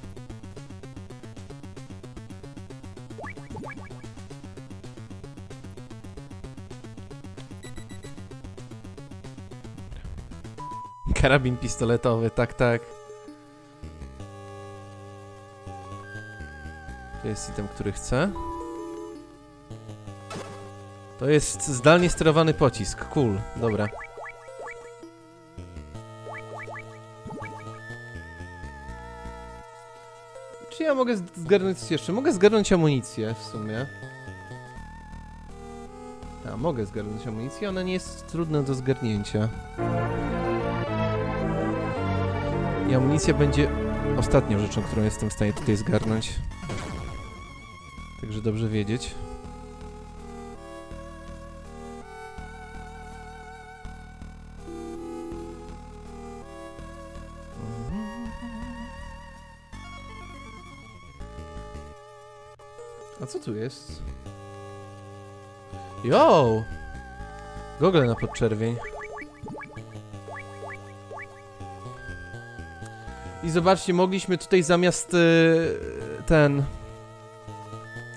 Karabin pistoletowy, tak, tak. To jest item, który chcę. To jest zdalnie sterowany pocisk. Cool, dobra. Czy ja mogę zgarnąć coś jeszcze? Mogę zgarnąć amunicję w sumie. A, mogę zgarnąć amunicję, ona nie jest trudna do zgarnięcia. I amunicja będzie ostatnią rzeczą, którą jestem w stanie tutaj zgarnąć. Także dobrze wiedzieć. A co tu jest? Yo! Gogle na podczerwień. I zobaczcie, mogliśmy tutaj zamiast y, ten...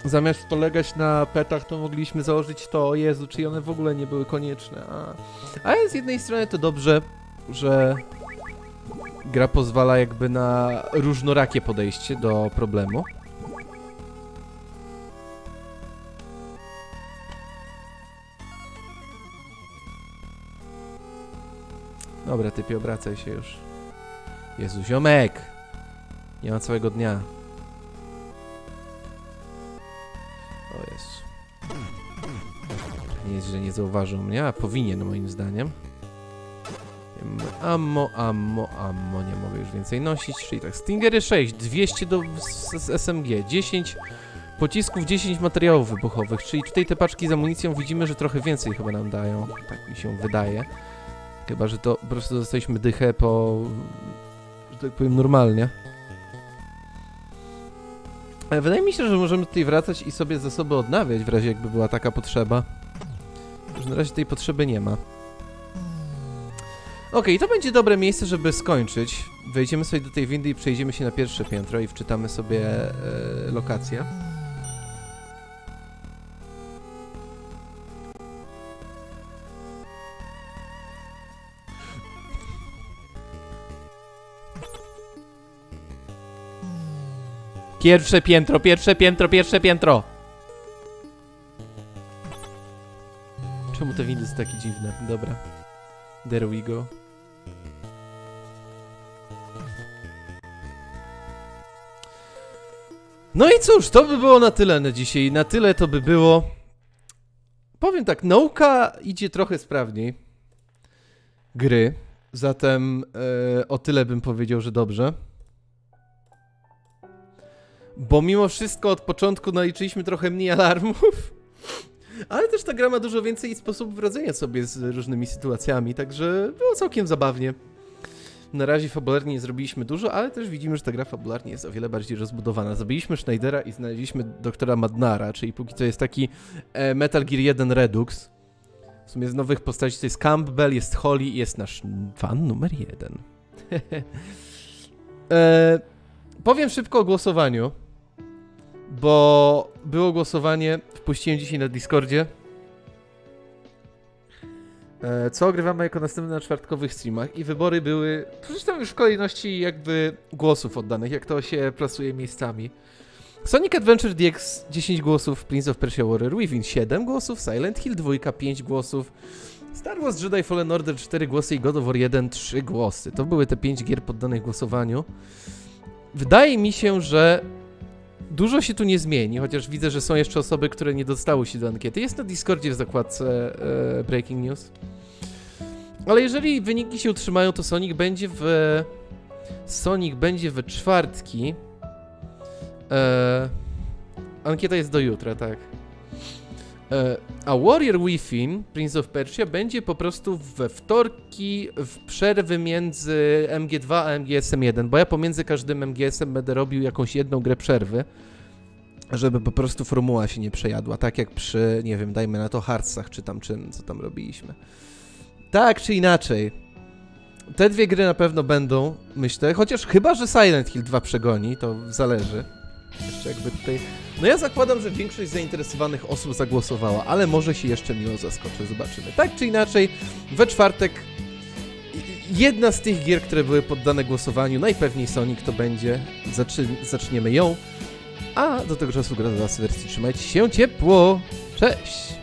Zamiast polegać na petach, to mogliśmy założyć to, Jezu, czyli one w ogóle nie były konieczne. A, ale z jednej strony to dobrze, że gra pozwala jakby na różnorakie podejście do problemu. Dobra, typie, obracaj się już. Jezu, ziomek! Nie ma całego dnia. O Jezu. Nie jest, że nie zauważył mnie, a powinien moim zdaniem. Ammo, ammo, ammo, nie mogę już więcej nosić, czyli tak, Stingery 6, 200 do, z, z SMG, 10 pocisków, 10 materiałów wybuchowych, czyli tutaj te paczki z amunicją widzimy, że trochę więcej chyba nam dają, tak mi się wydaje. Chyba, że to po prostu dostaliśmy dychę po, tak powiem, normalnie. Ale wydaje mi się, że możemy tutaj wracać i sobie zasoby odnawiać w razie jakby była taka potrzeba. Już na razie tej potrzeby nie ma. Ok, to będzie dobre miejsce, żeby skończyć. Wejdziemy sobie do tej windy i przejdziemy się na pierwsze piętro i wczytamy sobie e, lokację. Pierwsze piętro, pierwsze piętro, pierwsze piętro! Czemu te windy są takie dziwne? Dobra. There we go. No i cóż, to by było na tyle na dzisiaj. Na tyle to by było. Powiem tak, nauka idzie trochę sprawniej. Gry. Zatem e, o tyle bym powiedział, że dobrze. Bo mimo wszystko od początku naliczyliśmy trochę mniej alarmów. Ale też ta gra ma dużo więcej sposobów radzenia sobie z różnymi sytuacjami, także było całkiem zabawnie. Na razie fabularnie nie zrobiliśmy dużo, ale też widzimy, że ta gra fabularnie jest o wiele bardziej rozbudowana. Zabiliśmy Schneidera i znaleźliśmy doktora Madnara, czyli póki co jest taki e, Metal Gear 1 Redux. W sumie z nowych postaci to jest Campbell, jest Holly i jest nasz fan numer jeden. e, powiem szybko o głosowaniu bo było głosowanie, wpuściłem dzisiaj na Discordzie. E, co ogrywamy jako następne na czwartkowych streamach i wybory były, przeczytam już w kolejności jakby głosów oddanych, jak to się plasuje miejscami. Sonic Adventure DX 10 głosów, Prince of Persia Warrior Within 7 głosów, Silent Hill 2 5 głosów, Star Wars Jedi Fallen Order 4 głosy i God of War 1 3 głosy. To były te 5 gier poddanych głosowaniu. Wydaje mi się, że Dużo się tu nie zmieni, chociaż widzę, że są jeszcze osoby, które nie dostały się do ankiety. Jest na Discordzie w zakładce e, Breaking News. Ale jeżeli wyniki się utrzymają, to Sonic będzie w... Sonic będzie we czwartki. E, ankieta jest do jutra, tak. E, a Warrior Within, Prince of Persia, będzie po prostu we wtorki w przerwy między MG2 a MGS-1, bo ja pomiędzy każdym MGS-em będę robił jakąś jedną grę przerwy, żeby po prostu formuła się nie przejadła, tak jak przy, nie wiem, dajmy na to Heartsach, czy tam czym, co tam robiliśmy. Tak czy inaczej, te dwie gry na pewno będą, myślę, chociaż chyba, że Silent Hill 2 przegoni, to zależy. Jeszcze jakby tutaj... No ja zakładam, że większość zainteresowanych osób zagłosowała, ale może się jeszcze miło zaskoczy, zobaczymy. Tak czy inaczej, we czwartek jedna z tych gier, które były poddane głosowaniu, najpewniej Sonic to będzie. Zaczy zaczniemy ją. A do tego czasu gra do wersji. Trzymajcie się ciepło. Cześć!